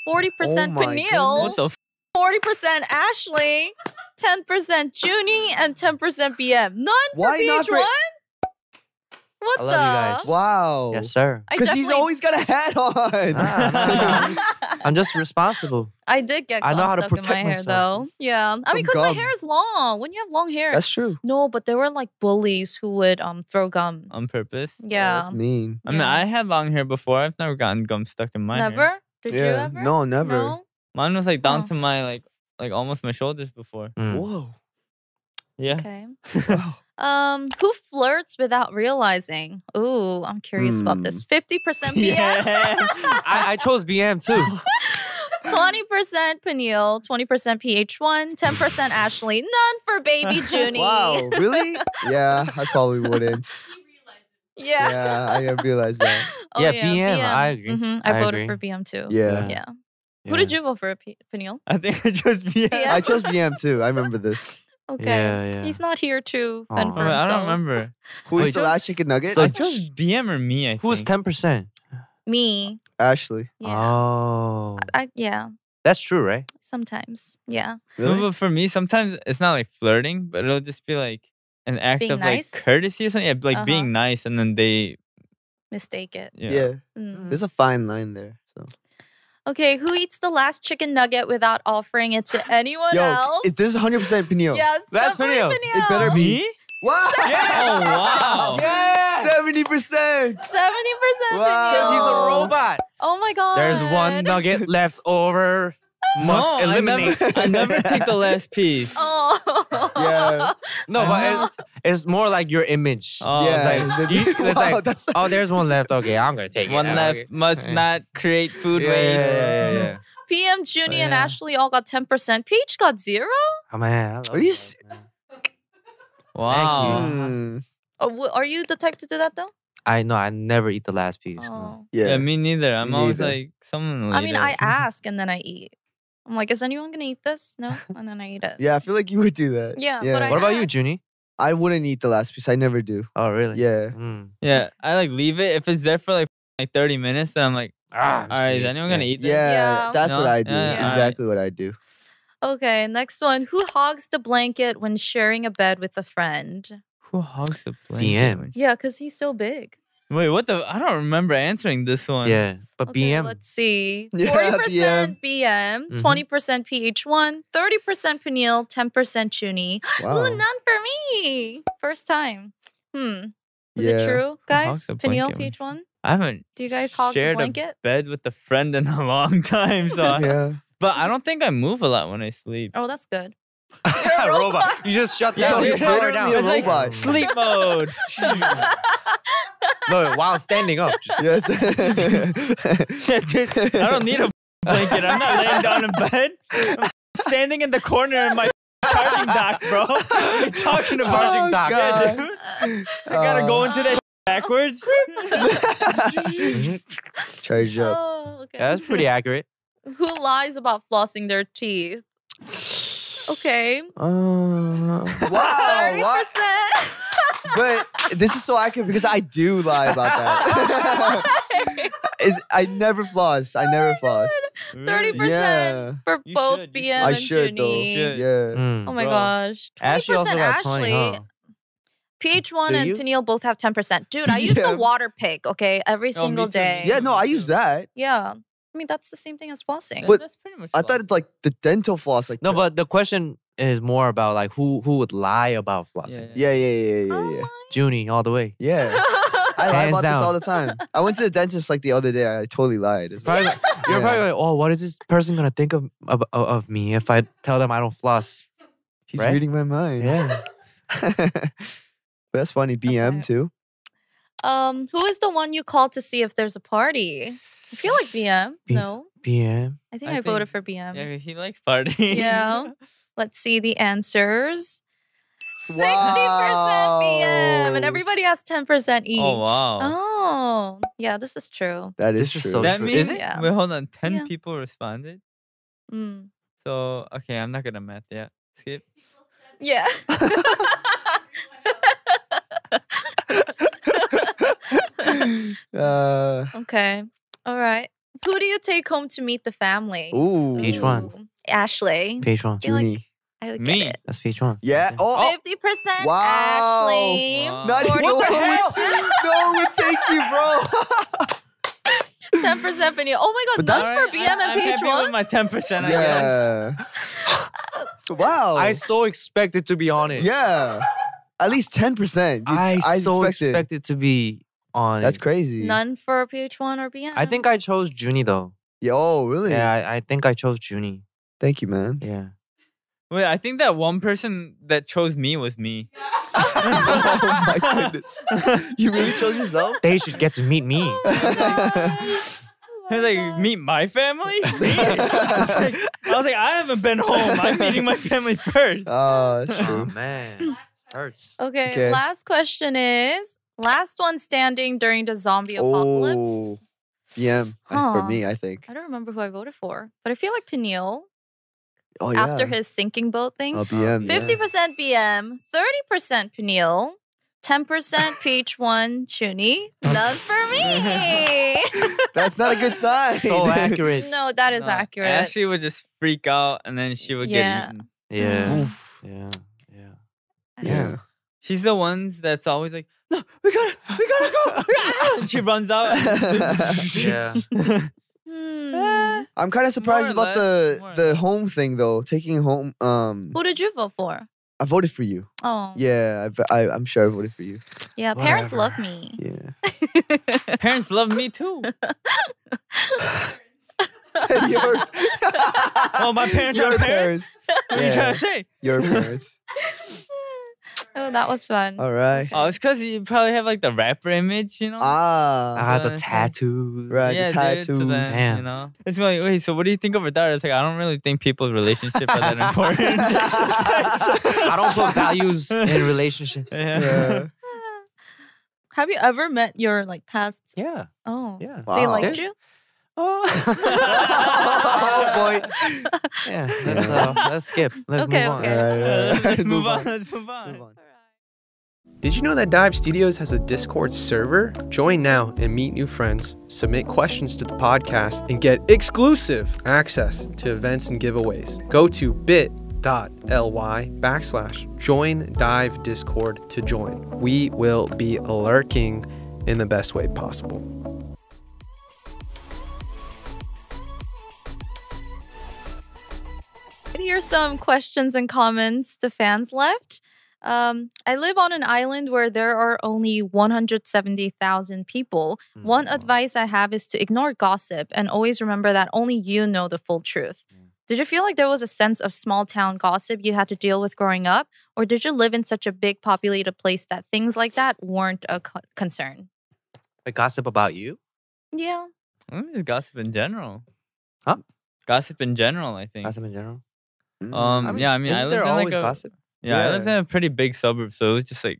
40% Oh Peniel. What the? F- 40% Ashley, 10% Junny, and 10% BM. None Why for not pH-1? For- What I the? love you guys. Wow. Yes, sir. I Because he's definitely- always got a hat on. Ah, no, no, I'm, just, I'm just responsible. I did get I know how to stuck in my protect hair myself. though. Yeah, I mean, because my gum. hair is long. When you have long hair, That's true. no, but there were like bullies who would um throw gum. on purpose. Yeah, That's mean. I mean, Yeah. I had long hair before. I've never gotten gum stuck in my hair. never. Did you yeah. ever? No, never. No? Mine was like down Huh. to my like like almost my shoulders before. Mm. Whoa. Yeah. Okay. Wow. Um, who flirts without realizing? Ooh, I'm curious about this. Fifty percent BM, I, I chose BM too. twenty percent Peniel, twenty percent pH-1, ten percent Ashley, none for baby Junny. Wow. Really? Yeah, I probably wouldn't. Yeah. Yeah, I didn't realize that. Oh, Yeah, BM, I agree. Mhm, I, I voted agree. for BM too. Yeah. Yeah. Who did you vote for, P- Peniel? I think I chose BM. Yeah. I chose BM too. I remember this. Okay. Yeah, yeah. He's not here to fend Aw. for I, himself. don't remember. Who is Wait, the just- last chicken nugget? so I chose BM or me. I Who's think. ten percent? Me. Ashley. Yeah. Oh, I, yeah. that's true, right? Sometimes. Yeah. No, but for me, sometimes it's not like flirting, but it'll just be like an act Being of nice? like courtesy or something. Yeah, like Uh-huh. being nice, and then they. Mistake it. Yeah. Yeah. Mm. There's a fine line there. So. Okay. Who eats the last chicken nugget without offering it to anyone Yo, else? it, this is 100% Peniel. yeah, it's That's definitely Peniel. It better be. Me? Wow. Oh wow. Yes, 70%. Seventy percent. Wow. because he's a robot. Oh my god. There's one nugget left over. Must no, eliminate. I never, I never take the last piece. Oh. Yeah. no, but it, it's more like your image. Oh, yeah. it's like, it- you- it's wow, like- that's oh, there's one left. Okay, I'm gonna take one it. left Okay. must Yeah. not create food Yeah, waste. Yeah, yeah, yeah. BM, Junny, and Ashley all got 10%. Peach got zero? Oh man, Are you that, man. Wow. Mm, Oh, w- are you the type to do that though? I know. I never eat the last piece. no. Oh. yeah. Yeah. me neither. I'm Me always neither. like someone. Will I mean. I ask and then I eat. I'm like, is anyone gonna eat this? No, and then I eat it. Yeah, I feel like you would do that. Yeah, but I What about you, asked. Junny? I wouldn't eat the last piece. I never do. Oh, really? Yeah. Mm. Yeah, I like leave it if it's there for like like 30 minutes. Then I'm like, Ah, all right, is anyone gonna yeah. eat this? Yeah, Yeah. that's what I do. Yeah, yeah. Exactly what I do. Okay, next one. Who hogs the blanket when sharing a bed with a friend? Who hogs the blanket? BM. Yeah, because he's so big. Wait, what the? I don't remember answering this one. Yeah, but Okay, BM. Let's see. Yeah, 40% BM, Mhm. 20% pH-1, 30% Peniel, 10% Junny. Wow. Ooh, none for me. First time. Hmm. Is Yeah. it true, guys? the Peniel, pH-1? I haven't Do you guys hog the shared a blanket? bed with a friend in a long time, so. I- yeah. But I don't think I move a lot when I sleep. Oh, that's good. A robot. You just shut Yeah, down. he's you power down. a It's like robot. sleep mode. no, while standing up. Yes. Dude, I don't need a blanket. I'm not laying down in bed. I'm standing in the corner in my charging dock, bro. What are you talking about? Charging dock. Oh, yeah, God. dude. I gotta go into that backwards. Charge up. Oh, okay. Yeah, that's pretty accurate. Who lies about flossing their teeth? Okay. Uh, Wow. What? 30%. But this is so accurate because I do lie about that. I never floss. I never floss. 30% Yeah. for You both should, BM I and should. Junny. should. Yeah. mm. Oh my Bro. gosh. 20% Ashley also got Ashley. 20, huh? pH-1 Do and you? Peniel both have 10%. Dude, I use Yeah. the Waterpik, okay, every Oh, single too. day. Yeah, no, I use that. Yeah. I mean, that's the same thing as flossing. But that's pretty much. I thought it's like the dental floss. Like No, the- but the question is more about like who who would lie about flossing. Yeah. yeah, yeah, yeah, yeah, Oh yeah. Junny all the way. Yeah. I lie about down. this all the time. I went to the dentist like the other day. I totally lied. It's like, You're Yeah. probably like, oh, what is this person gonna think of, of of me if I tell them I don't floss? He's Right? reading my mind. Yeah. but that's funny. BM Okay. too. um, who is the one you call to see if there's a party? I feel like BM. B- no. BM. I think I I, voted for BM. Yeah, he likes partying. Yeah. Let's see the answers. 60% Wow. BM and everybody has 10% each. Oh, wow. Oh, yeah, this is true. That is This is true. so That true. means Is? Yeah. wait, hold on. Ten Yeah. people responded. Mm. So okay, I'm not gonna math yet. Skip. Yeah. uh, okay. All right. Who do you take home to meet the family? ooh. Each one. Ashley. pH-1. feel like I would Me. get it. That's pH-1. Yeah. Oh, Fifty percent Wow. Ashley. Wow. not even no one, 40% no one would take you, bro. Ten percent Peniel. Oh my But god, that's- none for BM I, and I'm page happy one. with my ten percent. I guess. yeah. wow. I so expected to be on it. yeah. At least ten percent. I, so expected. expected to be on That's crazy. None for pH-1 or BM. I think I chose Junny though. Yeah, oh, really? Yeah, I, I think I chose Junny. Thank you, man. Yeah. Wait, I think that one person that chose me was me. oh my goodness. You really chose yourself? They should get to meet me. Oh He was like, oh meet my family? Me? It's like- I was like, I haven't been home. I'm meeting my family first. oh, that's oh true. man. Hurts. Okay, Okay. last question is last one standing during the zombie oh, apocalypse. Oh, BM I- for me, I think. I don't remember who I voted for, but I feel like Peniel Oh yeah. after his sinking boat thing. oh, BM. yeah. 50% BM, 30% Peniel, 10% pH-1 Junny, none for me. That's not a good sign. So accurate. no, that is No, accurate. Ashley would just freak out and then she would Yeah. get eaten. Yeah. Oof. Yeah. Yeah. Yeah. She's the ones that's always like, no, we gotta, we gotta go. and she runs out. Yeah. Hmm. I'm kind of surprised More or about less, more the or the less. home thing though. Taking home. Um, Who did you vote for? I voted for you. Oh, Yeah, I, I, I'm sure I voted for you. yeah. Parents love me. Yeah. Parents love me too. your, Oh, my parents your are parents? What are you Yeah. trying to say? Your parents. Oh, that was fun. All right. Oh, it's because you probably have like the rapper image, you know? Ah. I had the what tattoos. Right. yeah, the dude, so tattoos. then, Damn. you know, it's like, wait, so what do you think of that? It's like I don't really think people's relationship are that important. I don't put values in relationship. yeah. Yeah. Have you ever met your like past? Yeah. Oh, Yeah. Wow. they Wow. liked you. oh boy. Yeah. Let's, uh, let's skip. Let's Okay, move on. okay. All right, all right. Uh, let's move on. Let's move on. Move on. Did you know that Dive Studios has a Discord server? Join now and meet new friends, submit questions to the podcast, and get exclusive access to events and giveaways. Go to bit.ly backslash join dive discord to join. We will be lurking in the best way possible. Here's some questions and comments the fans left. Um, I live on an island where there are only 170,000 people. Mm, One advice I have is to ignore gossip and always remember that only you know the full truth. Mm. Did you feel like there was a sense of small town gossip you had to deal with growing up? Or did you live in such a big populated place that things like that weren't a co- concern? Like gossip about you? Yeah. I think gossip in general. Huh? Gossip in general, I think. Gossip in general? Mm. Um, yeah, I mean, I isn't lived there in like always a gossip? Yeah, I lived in a pretty big suburb, so it was just like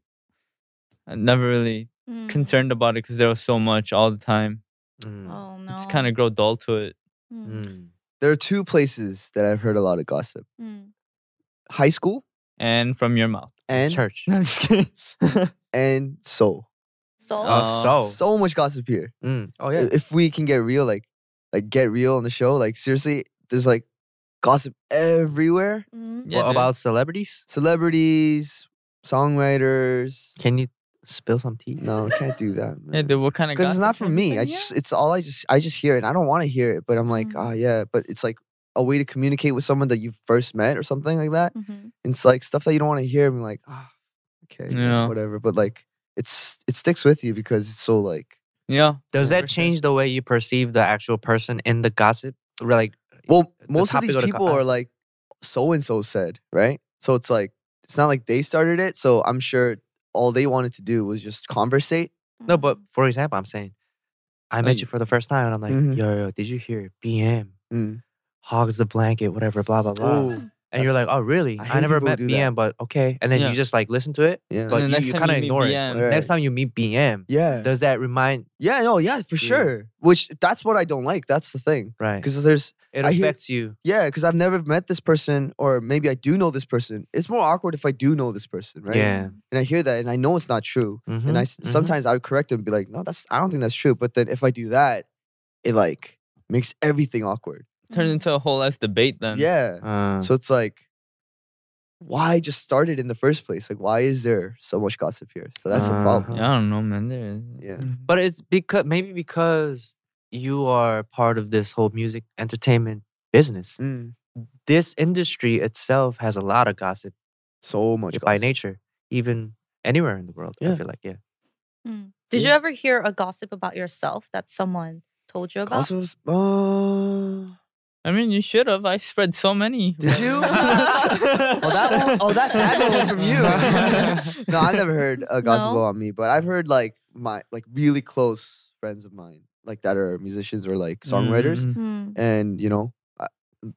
I never really Mm. concerned about it because there was so much all the time. Mm. Oh, no. Just kind of grow dull to it. Mm. Mm. there are two places that I've heard a lot of gossip: Mm. high school And from your mouth. and Church. No, I'm just kidding. and Seoul. So, Oh, Uh, so. So much gossip here. Mm. Oh, yeah. If we can get real, like, like get real on the show, like seriously, there's like gossip everywhere. Mm. Yeah, what dude. about celebrities? Celebrities, songwriters. Can you spill some tea? No, can't do that. Yeah, dude, what kind of because it's not gossip for me. I just it's all I just I just hear it. I don't want to hear it, but I'm like, Mm. oh yeah. But it's like a way to communicate with someone that you first met or something like that. Mhm. It's like stuff that you don't want to hear. I'm like, ah, okay, Yeah. whatever. But like, it's it sticks with you because it's so like. Yeah. Does for that change the way you perceive the actual person in the gossip? Or like, Well, the most of these people are like, so and so said, right? So it's like it's not like they started it. So I'm sure all they wanted to do was just conversate. no, but for example, I'm saying, I met Like- you for the first time, and I'm like, Mhm. yo, yo, did you hear BM Mm. hogs the blanket, whatever, blah blah blah. Ooh, and you're like, oh really? I I, hate never people who met do BM, that. but okay. And then Yeah. you just like listen to it, yeah. but And the you, next you time kind of you meet ignore it. BM, Right. Next time you meet BM, yeah. does that remind Yeah, no, yeah, for Yeah. sure. Which that's what I don't like. That's the thing. right? Because there's It I hear- affects you. yeah, because I've never met this person, or maybe I do know this person. It's more awkward if I do know this person, right? Yeah. And I hear that, and I know it's not true. And I Mhm, s mhm. sometimes I would correct them and be like, "No, that's I don't think that's true." But then if I do that, it like makes everything awkward. turns Mhm. into a whole ass debate then. Yeah. Uh, So it's like, why just start it in the first place? Like, why is there so much gossip here? So that's the problem. Yeah, I don't know, man. There. Yeah. but it's because maybe because you are part of this whole music entertainment business. Mm, This industry itself has a lot of gossip so much by gossip. nature, even anywhere in the world. I feel like yeah. Mm. Did you ever hear a gossip about yourself that someone told you about? Gossip was- uh, I mean, you should have. I spread so many. Did you? well, that one, oh, that, that one was from you. no, I've never heard a gossip No? about me, but I've heard like my like really close friends of mine, like that are musicians or like songwriters, Mm. And you know,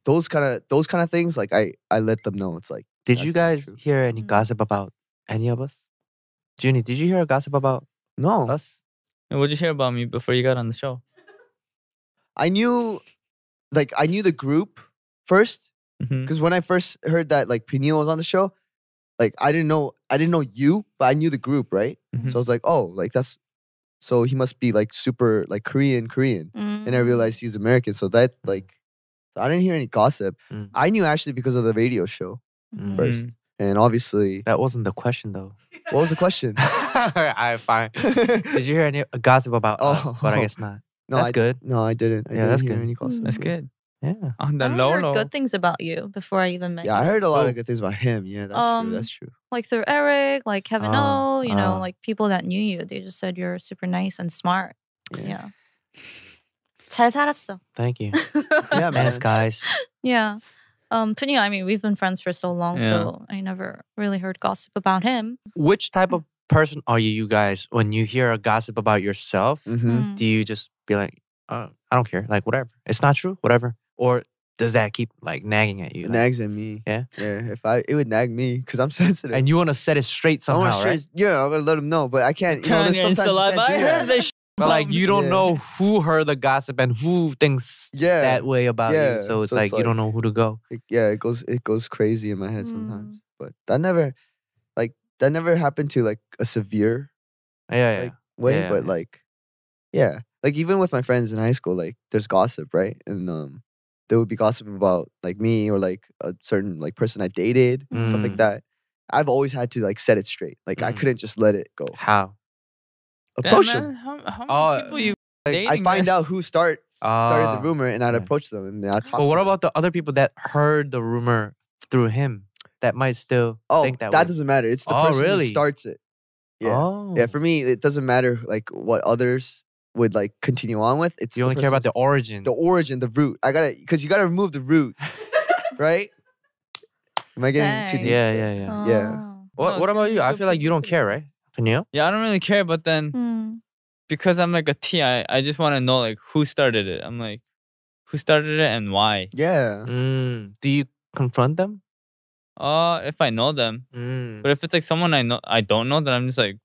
those kind of those kind of things. Like I I let them know. It's like Did you guys hear any Mm. gossip about any of us? Junny, did you hear a gossip about no, us? And what did you hear about me before you got on the show? I knew, like I knew the group first because when I first heard that like Peniel was on the show, like I didn't know I didn't know you, but I knew the group, right? Mhm. So I was like, oh, like that's so he must be like super like Korean Korean. And I Mm. realized he's American. So that's like I didn't hear any gossip. Mm. I knew actually because of the radio show Mm. first. And obviously That wasn't the question though. what was the question? I fine. Did you hear any gossip about us? Oh. But I guess not. no, that's I, good. No, I didn't. I Yeah, didn't that's hear good. any gossip. That's good. Yeah. On the I low heard low. good things about you before I even met Yeah, I heard a lot Oh. of good things about him. Yeah, that's Um, true. That's true like through Eric, like Kevin Oh, O, you know, oh. like people that knew you. They just said you're super nice and smart. Yeah. Yeah. 잘 살았어. Thank you. Yeah, man. Thanks, guys. Yeah. Um, Punya, I mean, we've been friends for so long, Yeah. so I never really heard gossip about him. Which type of person are you, you guys, when you hear a gossip about yourself? Mm-hmm. Mm. Do you just be like, uh, I don't care, like whatever, it's not true, whatever, or does that keep like nagging at you? It like- nags at me. Yeah? Yeah. If I it would nag me because I'm sensitive. and you want to set it straight I somehow, want to right? yeah, I'm gonna let him know, but I can't. You Turn know, on there's sometimes Insta you can't I do heard that. this. But like you don't Yeah. know who heard the gossip and who thinks Yeah, that way about yeah, you. So it's so like it's you don't know who to go. it, yeah, it goes it goes crazy in my head Mm. sometimes. But that never, like that never happened to like a severe Yeah, yeah. Like, way. Yeah, but yeah. like, yeah, like even with my friends in high school, like there's gossip, right? And um, there would be gossip about like me or like a certain like person I dated, stuff like Mm. that. I've always had to like set it straight. Like I Mm. couldn't just let it go. How? Approach Damn, them. How, how many Oh, people you like, dating? I find man? out who start started the Ah. rumor, and I'd yeah. approach them and I talk. But to what them. about the other people that heard the rumor through him that might still Oh, think that, that, way? doesn't matter. It's the Oh, person really? who starts it. Yeah. Oh. Yeah, for me, it doesn't matter like what others would like continue on with. It's you only care about the origin. the origin, the root. I gotta because you gotta remove the root, right? Am I getting too deep? yeah, yeah, yeah. Yeah. Oh. What What about you? I feel like you don't care, right, Peniel? Yeah, I don't really care, but then Mm. because I'm like a T, I, I just want to know like who started it. I'm like, who started it and why? Yeah. Mm. Do you confront them? Uh, if I know them, Mm. but if it's like someone I know, I don't know, then I'm just like,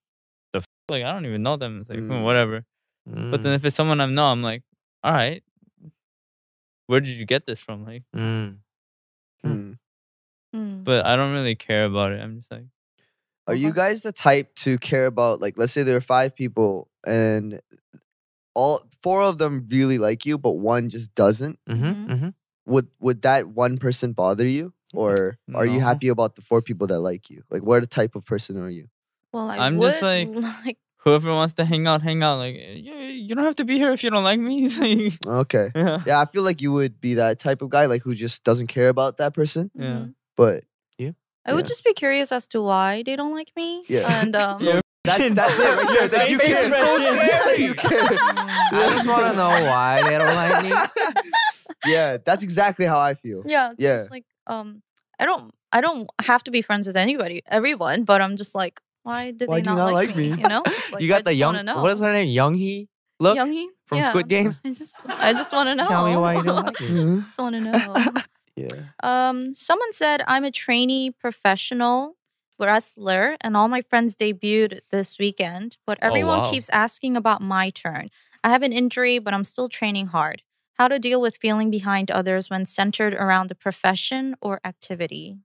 the f-? like I don't even know them. It's like hmm, Mm. whatever. But then Mm. if it's someone I know, I'm like, all right, where did you get this from? Like, Mm. Mm. Mm. but I don't really care about it. I'm just like, Are you guys the type to care about like let's say there are five people and all four of them really like you, but one just doesn't? Mm-hmm. Mhm. Mm-hmm. Would would that one person bother you? Or are you happy about the four people that like you? Like what type of person are you? Well, I I'm would just like- like whoever wants to hang out, hang out. Like, you, you don't have to be here if you don't like me. Like, Okay. yeah. Yeah, I feel like you would be that type of guy, like who just doesn't care about that person. Yeah. mhm. But I would just be curious as to why they don't like me. Yeah. And um, So that's that's it right there. That you Face care. expression. you care. I just want to know why they don't like me. yeah, that's exactly how I feel. yeah, Yeah. just like um, I don't, I don't have to be friends with anybody, everyone, but I'm just like, why did Why they do you not, not like, like me? me? You know, like, you I got the young. wanna Know. What is her name? Young Hee. look Youngie from yeah. Squid Games. I just, I just want to know. Tell me why you don't like me. Just want to know. Yeah. Um, someone said I'm a trainee professional wrestler, and all my friends debuted this weekend. But Oh, everyone wow. keeps asking about my turn. I have an injury, but I'm still training hard. How to deal with feeling behind others when centered around a profession or activity?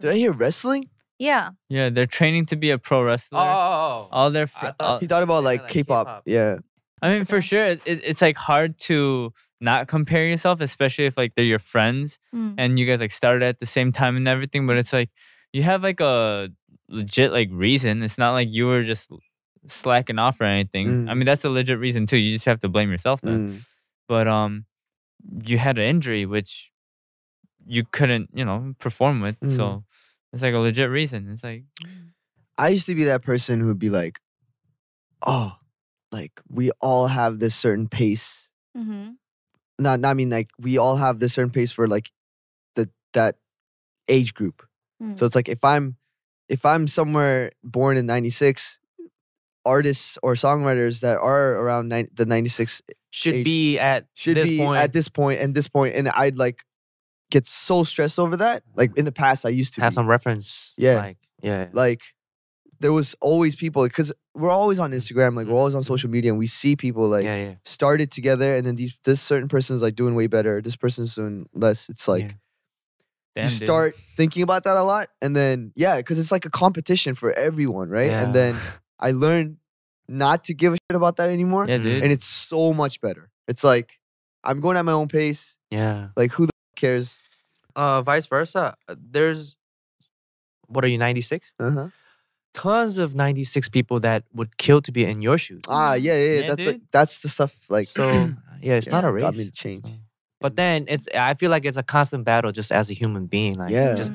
Did I hear wrestling? Yeah, Yeah, they're training to be a pro wrestler. Oh, All their, fr- thought- all- He thought about like like K-pop. K-pop. Yeah. I mean, for sure, it, it, it's like hard to not compare yourself, especially if like they're your friends Mm. and you guys like started at the same time and everything. But it's like you have like a legit like reason. It's not like you were just slacking off or anything. I Mm. mean, that's a legit reason too. You just have to blame yourself then. Mm. But um, you had an injury which you couldn't, you know, perform with. Mm. So it's like a legit reason. It's like I used to be that person who would be like, oh, like we all have this certain pace. Mm-hmm. Not, not I mean like we all have this certain pace for like the that age group. Mm. So it's like if I'm if I'm somewhere born in '96, artists or songwriters that are around 90, the '96 Should Age- be at should this be point. at this point and this point, and I'd like get so stressed over that. Like in the past, I used to have be. some reference. Yeah. Like, yeah. like there was always people because we're always on Instagram, like we're always on Mhm. social media, and we see people like yeah, yeah. started together, and then these this certain person's like doing way better, this person's doing less. It's like Yeah. damn, you dude. start thinking about that a lot, and then yeah, because it's like a competition for everyone, right? And then I learned not to give a shit about that anymore, Yeah, dude. and it's so much better. It's like I'm going at my own pace. Yeah. Like who the cares? Uh, vice versa. uh, There's what are you? 96. Uh huh. Tons of 96 people that would kill to be in your shoes. Ah, yeah, yeah, yeah. Yeah, that's like that's the stuff. Like So yeah, it's not a race. got me to change. So- But then it's I feel like it's a constant battle just as a human being, like Yeah. just.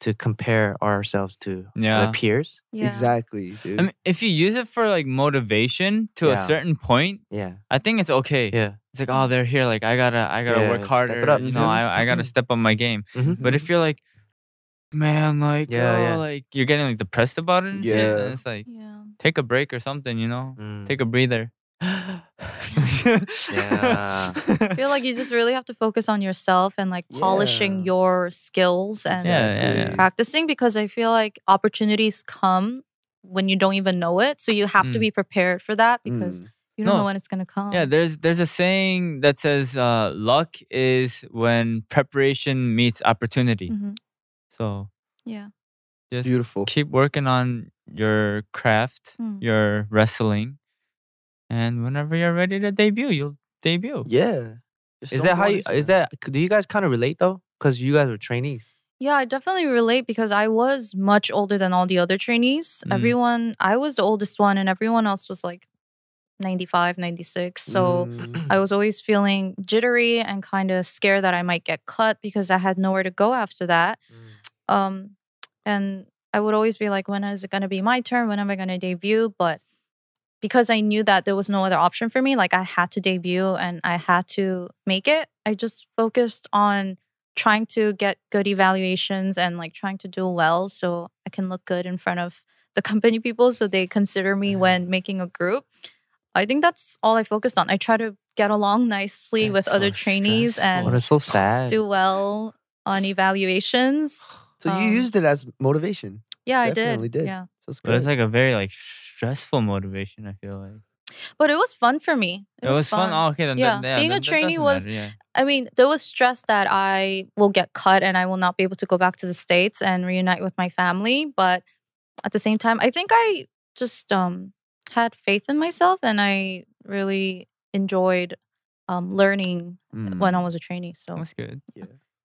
To compare ourselves to Yeah. other peers. Yeah. Exactly, dude. I mean, if you use it for like motivation to a certain point, Yeah. I think it's okay. Yeah. It's like, oh, they're here. Like, I gotta, I gotta Yeah, work step harder. it up. You know. I, I gotta step up my game. Mhm. But if you're like, man, like, Yeah, oh, yeah. like you're getting like depressed about it, and shit, then Yeah. it's like Yeah. take a break or something. You know, Mm. take a breather. Yeah. I feel like you just really have to focus on yourself and like polishing Yeah. your skills and Yeah, yeah, just yeah. practicing because I feel like opportunities come when you don't even know it. So you have to Mm. be prepared for that because Mm. you don't No. know when it's gonna come. Yeah, there's there's a saying that says uh, luck is when preparation meets opportunity. Mhm. So Yeah. just Beautiful. keep working on your craft, Mm. your wrestling, and whenever you're ready to debut, you'll debut. Yeah. Just Is that go how you? Is that? Do you guys kind of relate though? Because you guys were trainees. Yeah, I definitely relate because I was much older than all the other trainees. Mm. Everyone, I was the oldest one, and everyone else was like 95, 96. So Mm. I was always feeling jittery and kind of scared that I might get cut because I had nowhere to go after that. Um, and I would always be like, when is it going to be my turn? When am I going to debut? But because I knew that there was no other option for me, like I had to debut and I had to make it, I just focused on trying to get good evaluations and like trying to do well so I can look good in front of the company people so they consider me when making a group. I think that's all I focused on. I try to get along nicely with That's other trainees stressful. and it's so sad. do well on evaluations. So you Um, used it as motivation. Yeah, I Definitely did. did. Yeah. So it's But it's like a very like stressful motivation. I feel like But it was fun for me. It, it, was fun. Oh, okay, then that- Yeah, yeah, being a then that trainee was- matter, yeah. I mean, there was stress that I will get cut and I will not be able to go back to the States and reunite with my family. But at the same time, I think I just um, had faith in myself and I really enjoyed um, learning Mm. when I was a trainee. So, That's good. Yeah.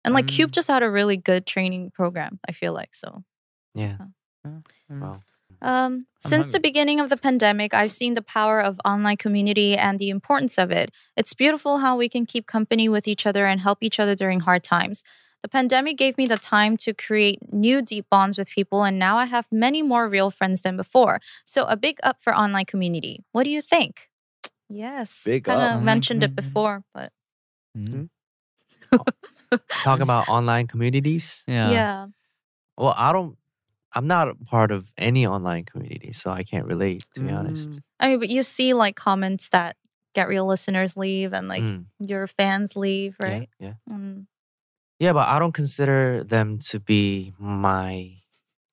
And like Cube Mm. just had a really good training program, I feel like. So, yeah. Mm. Wow. Um, since the beginning of the pandemic, I've seen the power of online community and the importance of it. It's beautiful how we can keep company with each other and help each other during hard times. The pandemic gave me the time to create new deep bonds with people, and now I have many more real friends than before. So, a big up for online community. What do you think? Yes, Big kind up. mentioned it before, but Mm. Talking about online communities. Yeah. yeah, Well, I don't. I'm not a part of any online community, so I can't relate. To be honest. Mm. I mean, but you see like comments that get real listeners leave and like Mm, your fans leave, right? Yeah. Mm. Yeah, but I don't consider them to be my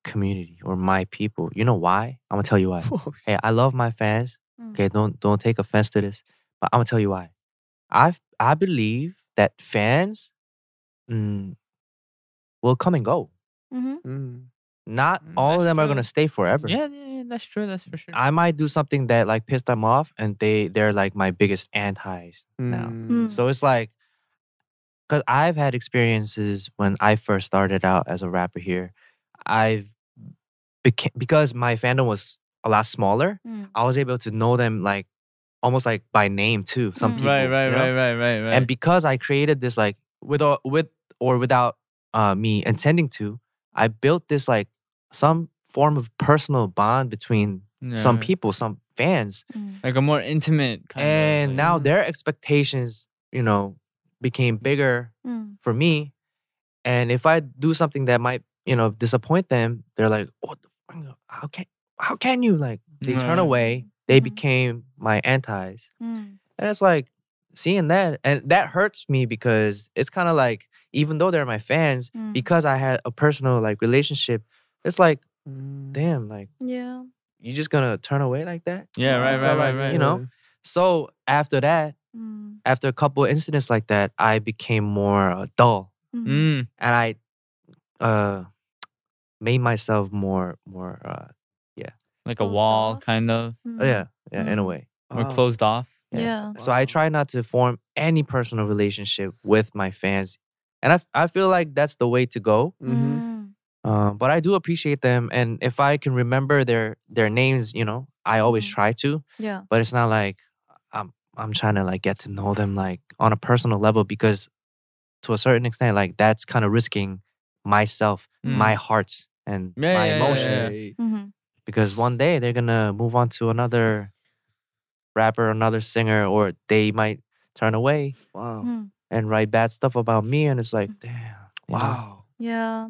community or my people. You know why? I'm gonna tell you why. hey, I love my fans. Mm. Okay, don't don't take offense to this, but I'm gonna tell you why. I I believe that fans mm, will come and go. hmm Mm. Not Mm, all of that's them are gonna stay forever. Yeah, yeah, yeah, that's true. That's for sure. I might do something that like pissed them off, and they they're like my biggest antis now. Mm. So it's like, cause I've had experiences when I first started out as a rapper here. I've beca- because my fandom was a lot smaller. Mm. I was able to know them like almost like by name too. Some Mm. people, right, right, you know? right, right, right, right. And because I created this like with or with or without uh, me intending to, I built this like some form of personal bond between some people, some fans, Mm. like a more intimate kind and of. now Mhm. their expectations, you know, became bigger Mm. for me. And if I do something that might, you know, disappoint them, they're like, "What? The, fuck? how can how can you?" Like they turn away. They Mhm. became my antis. Mm. And it's like seeing that, and that hurts me because it's kind of like even though they're my fans, Mm. because I had a personal like relationship, it's like Mm. damn, like Yeah. you just gonna turn away like that. yeah, right, right, right, right. You know, so after that, Mm. after a couple of incidents like that, I became more uh, dull, Mm. Mm. and I uh made myself more more uh yeah, like a wall, off? kind of, Mm. yeah yeah in a Mm. way. or Wow. closed off. Yeah. So I try not to form any personal relationship with my fans, and I f- I feel like that's the way to go. Mhm. Um, but I do appreciate them, and if I can remember their their names, you know, I always Mhm. try to. Yeah. But it's not like I'm I'm trying to like get to know them like on a personal level because to a certain extent, like that's kind of risking myself, Mm. my heart, and Yeah, my yeah, yeah, emotions. yeah. Mhm. Because one day they're gonna move on to another rapper, another singer, or they might turn away Wow. Mm. and write bad stuff about me, and it's like, damn, you know? Wow. Yeah.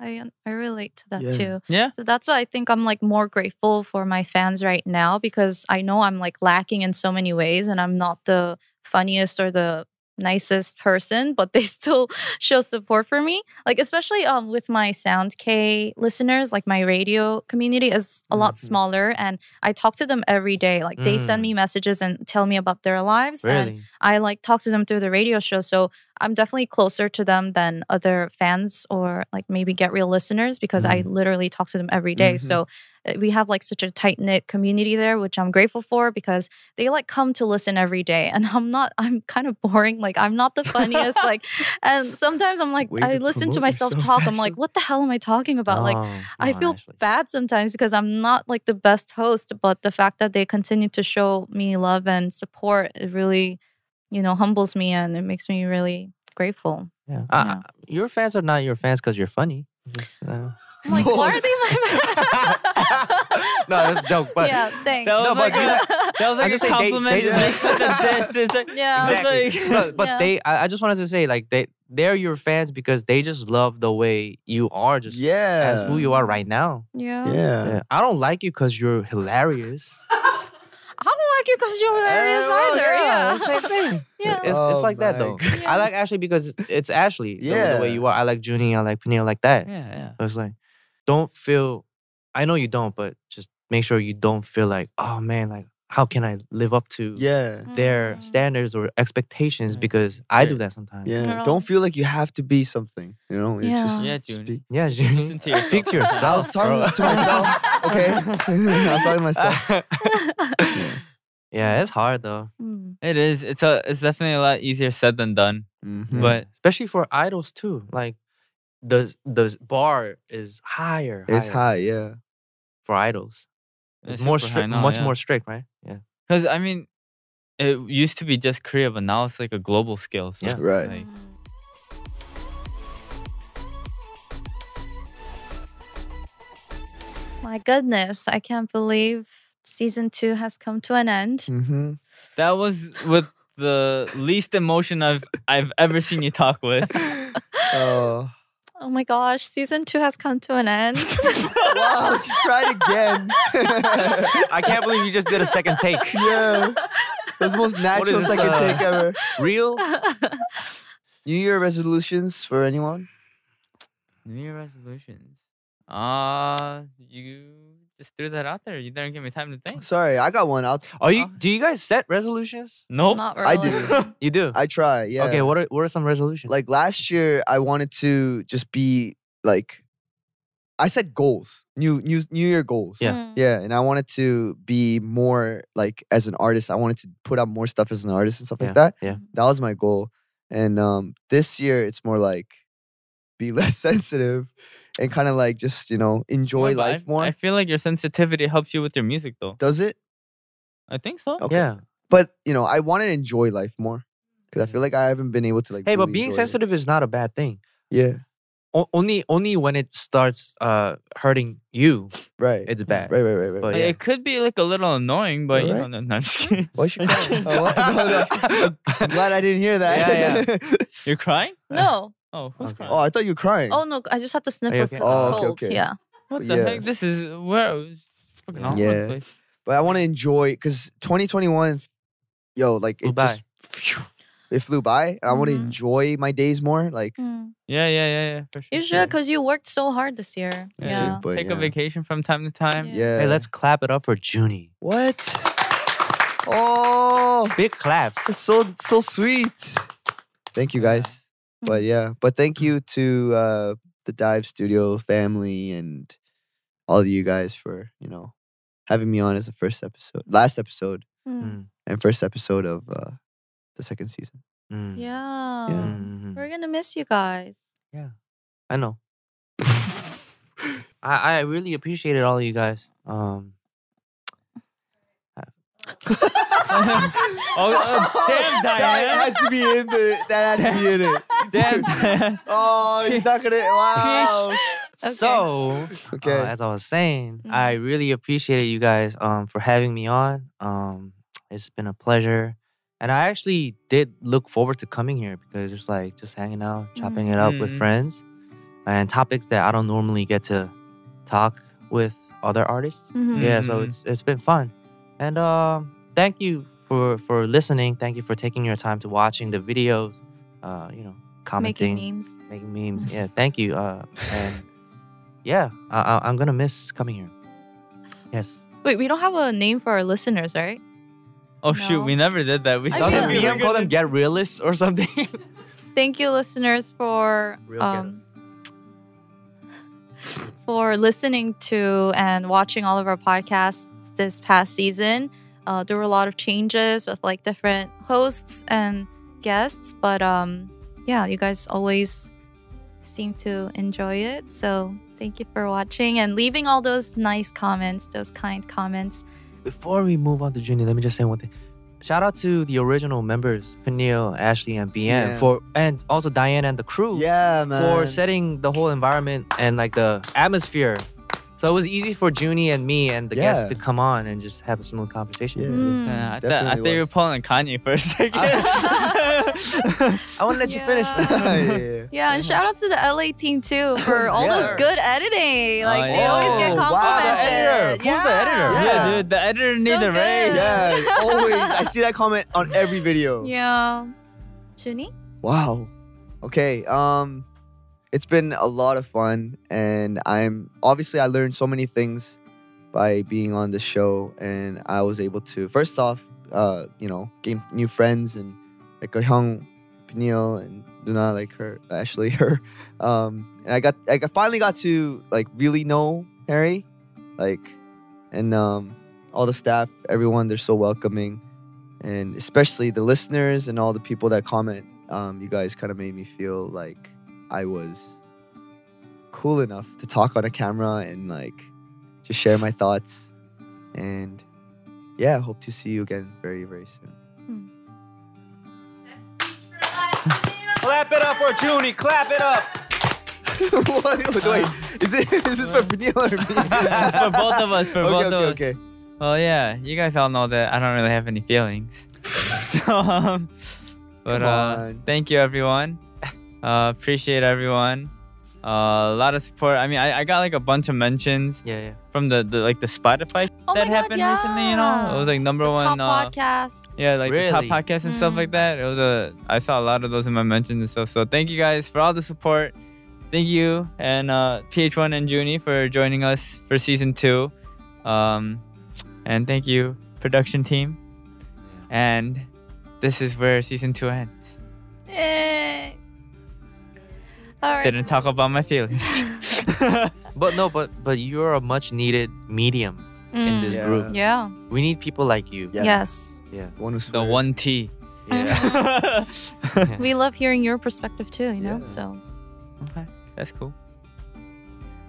I I relate to that Yeah. too. Yeah. So that's why I think I'm like more grateful for my fans right now because I know I'm like lacking in so many ways and I'm not the funniest or the nicest person, but they still show support for me. Like especially um with my Sound K listeners, like my radio community is a lot Mhm. smaller and I talk to them every day. Like they send me messages and tell me about their lives and I like talk to them through the radio show. So I'm definitely closer to them than other fans or like maybe get real listeners because I literally talk to them every day. Mhm. So uh, we have like such a tight knit community there, which I'm grateful for because they like come to listen every day. And I'm not, I'm kind of boring. Like I'm not the funniest. like, and sometimes I'm like, Way I to listen to myself talk. I'm like, what the hell am I talking about? Like, Oh, I feel Ashley. bad sometimes because I'm not like the best host, but the fact that they continue to show me love and support, it really, you know, humbles me and it makes me really grateful. Yeah. I- Yeah. Your fans are not your fans because you're funny. Just, uh, I'm like, why are they my no, that's a joke. But yeah, thanks. That was No, like you- a, that was like a just saying they- compliment. they just- said that this. It's like, Yeah. exactly. Like- No, but Yeah. they, I, I just wanted to say, like they, they're your fans because they just love the way you are, just Yeah. as who you are right now. yeah. Yeah. Yeah. I don't like you because you're hilarious. I don't like you because you're hilarious Uh, well, either. Yeah. Same thing. Yeah. It's, Oh it's like that though. Yeah. I like Ashley because it's Ashley. the- The, way you are. I like Junny. I like Peniel like that. yeah, yeah. So it's like, don't feel. I know you don't, but just make sure you don't feel like, oh man, like how can I live up to Yeah. their Mm. standards or expectations? Right. Because I do that sometimes. Yeah. Girl. Don't feel like you have to be something. You know? It's Yeah. just Yeah, June. be- Yeah, Listen Junny. to Speak to yourself. I was talking bro. to myself. Okay. I was talking to myself. yeah, it's hard though, Mm. It is. It's a. It's definitely a lot easier said than done. Mhm. But especially for idols too. Like the the bar is higher. it's higher high. Yeah. for idols. It's, It's more super strict, now, much yeah. more strict, right? Yeah. because I mean, it used to be just Korea, but now it's like a global scale. So Yeah. Right. like- My goodness, I can't believe season two has come to an end. Mm-hmm. that was with the least emotion I've I've ever seen you talk with. Oh. Oh my gosh, season two has come to an end. wow. She tried again. I can't believe you just did a second take. yeah. That's the most natural this, second uh, take ever. Real? New Year resolutions for anyone? New Year resolutions. Uh you just threw that out there. You didn't give me time to think. Sorry, I got one. I'll, Are you? Do you guys set resolutions? Nope. Not really. I do. You do. I try. Yeah. Okay. What are what are some resolutions? like last year I wanted to just be like I said goals, new new New Year goals. Yeah. Mm. Yeah, and I wanted to be more like as an artist. I wanted to put out more stuff as an artist and stuff like that. yeah. That was my goal. And um this year it's more like be less sensitive and kind of like just, you know, enjoy Yeah, life I, more. I feel like your sensitivity helps you with your music though. Does it? I think so. Okay. Yeah. But, you know, I want to enjoy life more cuz I feel like I haven't been able to like Hey, but being enjoy sensitive is not a bad thing. Yeah. O- only only when it starts uh hurting you, Right. it's bad. Right, right, right, right. But yeah. It could be like a little annoying, but you know, no, no, I'm just kidding. Why should cry? Oh. No, no. I'm glad I didn't hear that. Yeah, yeah, You're crying? No. Oh, who's Okay. crying? oh, I thought you were crying. Oh no, I just have to sniffles okay? because Oh, it's okay, cold. okay. Yeah. what the yeah. heck? This is where it's fucking all over Yeah. place. But I want to enjoy because 2021, yo, like Flew it just phew, it flew by, and I want to Mhm. enjoy my days more. Like, Mm. Yeah, yeah, yeah, yeah. For sure. You should, because you worked so hard this year. Yeah. Yeah. but Take yeah. a vacation from time to time. Yeah. yeah. Hey, let's clap it up for Junny. what? Oh, Big claps. it's so so sweet. Thank you guys. But yeah, but thank you to uh the Dive Studio family and all of you guys for you know having me on as the first episode, last episode, Mm. Mm, and first episode of uh the second season. mm, Yeah. mm, mm. We're gonna miss you guys. Yeah, I know. I, I really appreciated all of you guys. Um, Oh, uh, damn, that has to be in the. That has to be in it. Damn. Diane. Oh, he's not gonna. Wow. Okay. So, Okay. uh, as I was saying, Mm. I really appreciate you guys um, for having me on. Um, it's been a pleasure. And I actually did look forward to coming here because it's like just hanging out, chopping it up with Mhm. friends and topics that I don't normally get to talk with other artists. Mhm. Yeah, so it's it's been fun. And um, thank you for for listening. Thank you for taking your time to watching the videos. Uh, you know, commenting, Making memes. making memes. Yeah, thank you. Uh, and yeah, I, I, I'm gonna miss coming here. Yes. Wait, we don't have a name for our listeners, right? Oh shoot, we never did that. We I said we like- DM call them get realists or something. Thank you, listeners, for Real um, for listening to and watching all of our podcasts this past season. Uh, there were a lot of changes with like different hosts and guests, but um, yeah, you guys always seem to enjoy it. So thank you for watching and leaving all those nice comments, those kind comments. Before we move on to Junny, let me just say one thing. Shout out to the original members, Peniel, Ashley, and BM Yeah. for and also Diane and the crew. Yeah, man. for setting the whole environment and like the atmosphere. So it was easy for Junny and me and the guests to come on and just have a smooth conversation. Yeah. Mm. Yeah, I, thought, I thought you were was. pulling Kanye for a second. I want to let you finish. Yeah. yeah. Yeah, and shout out to the LA team too for all Yeah. those good editing. Like they yeah. always get Oh, wow. complimented. The editor. Who's the editor? Yeah. yeah, dude, the editor So need a raise. Yeah, always. I see that comment on every video. Yeah. Junny? Wow. Okay. Um, it's been a lot of fun, and I'm obviously I learned so many things by being on the show, and I was able to first off, uh, you know, gain new friends and like a young Peniel and Luna, like her Ashley, her, um, and I got like I finally got to like really know Harry, like, and um, all the staff, everyone, they're so welcoming and especially the listeners and all the people that comment um, you guys kind of made me feel like i was cool enough to talk on a camera and like just share my thoughts and yeah hope to see you again very very soon Clap it up for Junny. Clap it up. what? wait is it is this for Peniel or me for both of us, for okay both okay of us. okay Well, yeah, you guys all know that I don't really have any feelings. so, um, but uh, thank you everyone. Uh, appreciate everyone. Uh, a lot of support. I mean, I, I got like a bunch of mentions Yeah, yeah. from the, the like the Spotify Oh that my God, happened recently. You know, it was like number the one. top uh, podcast. Yeah, like the top podcast podcasts and stuff Mm. like that. It was a I saw a lot of those in my mentions and stuff. So thank you guys for all the support. Thank you and uh, pH-1 and Junny for joining us for season two. Um, and thank you production team. And this is where season two ends. Eh. All right. Didn't talk about my feelings. But no, but but you're a much needed medium in Mm, this Yeah. group. Yeah. We need people like you. Yeah. Yes. Yeah. One who The one T. Yeah. we love hearing your perspective too, you know? Yeah. So. Okay, that's cool.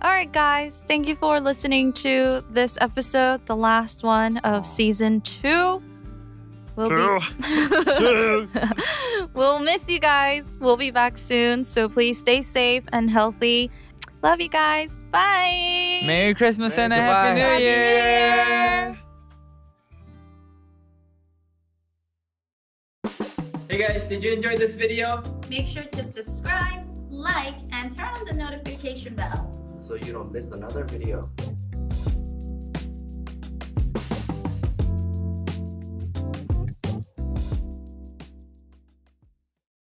All right, guys. Thank you for listening to this episode, the last one of season two. We'll be we'll miss you guys. We'll be back soon. So please stay safe and healthy. Love you guys. Bye. Merry Christmas and a Happy New Happy New Year. Hey guys, did you enjoy this video? Make sure to subscribe, like, and turn on the notification bell. So you don't miss another video.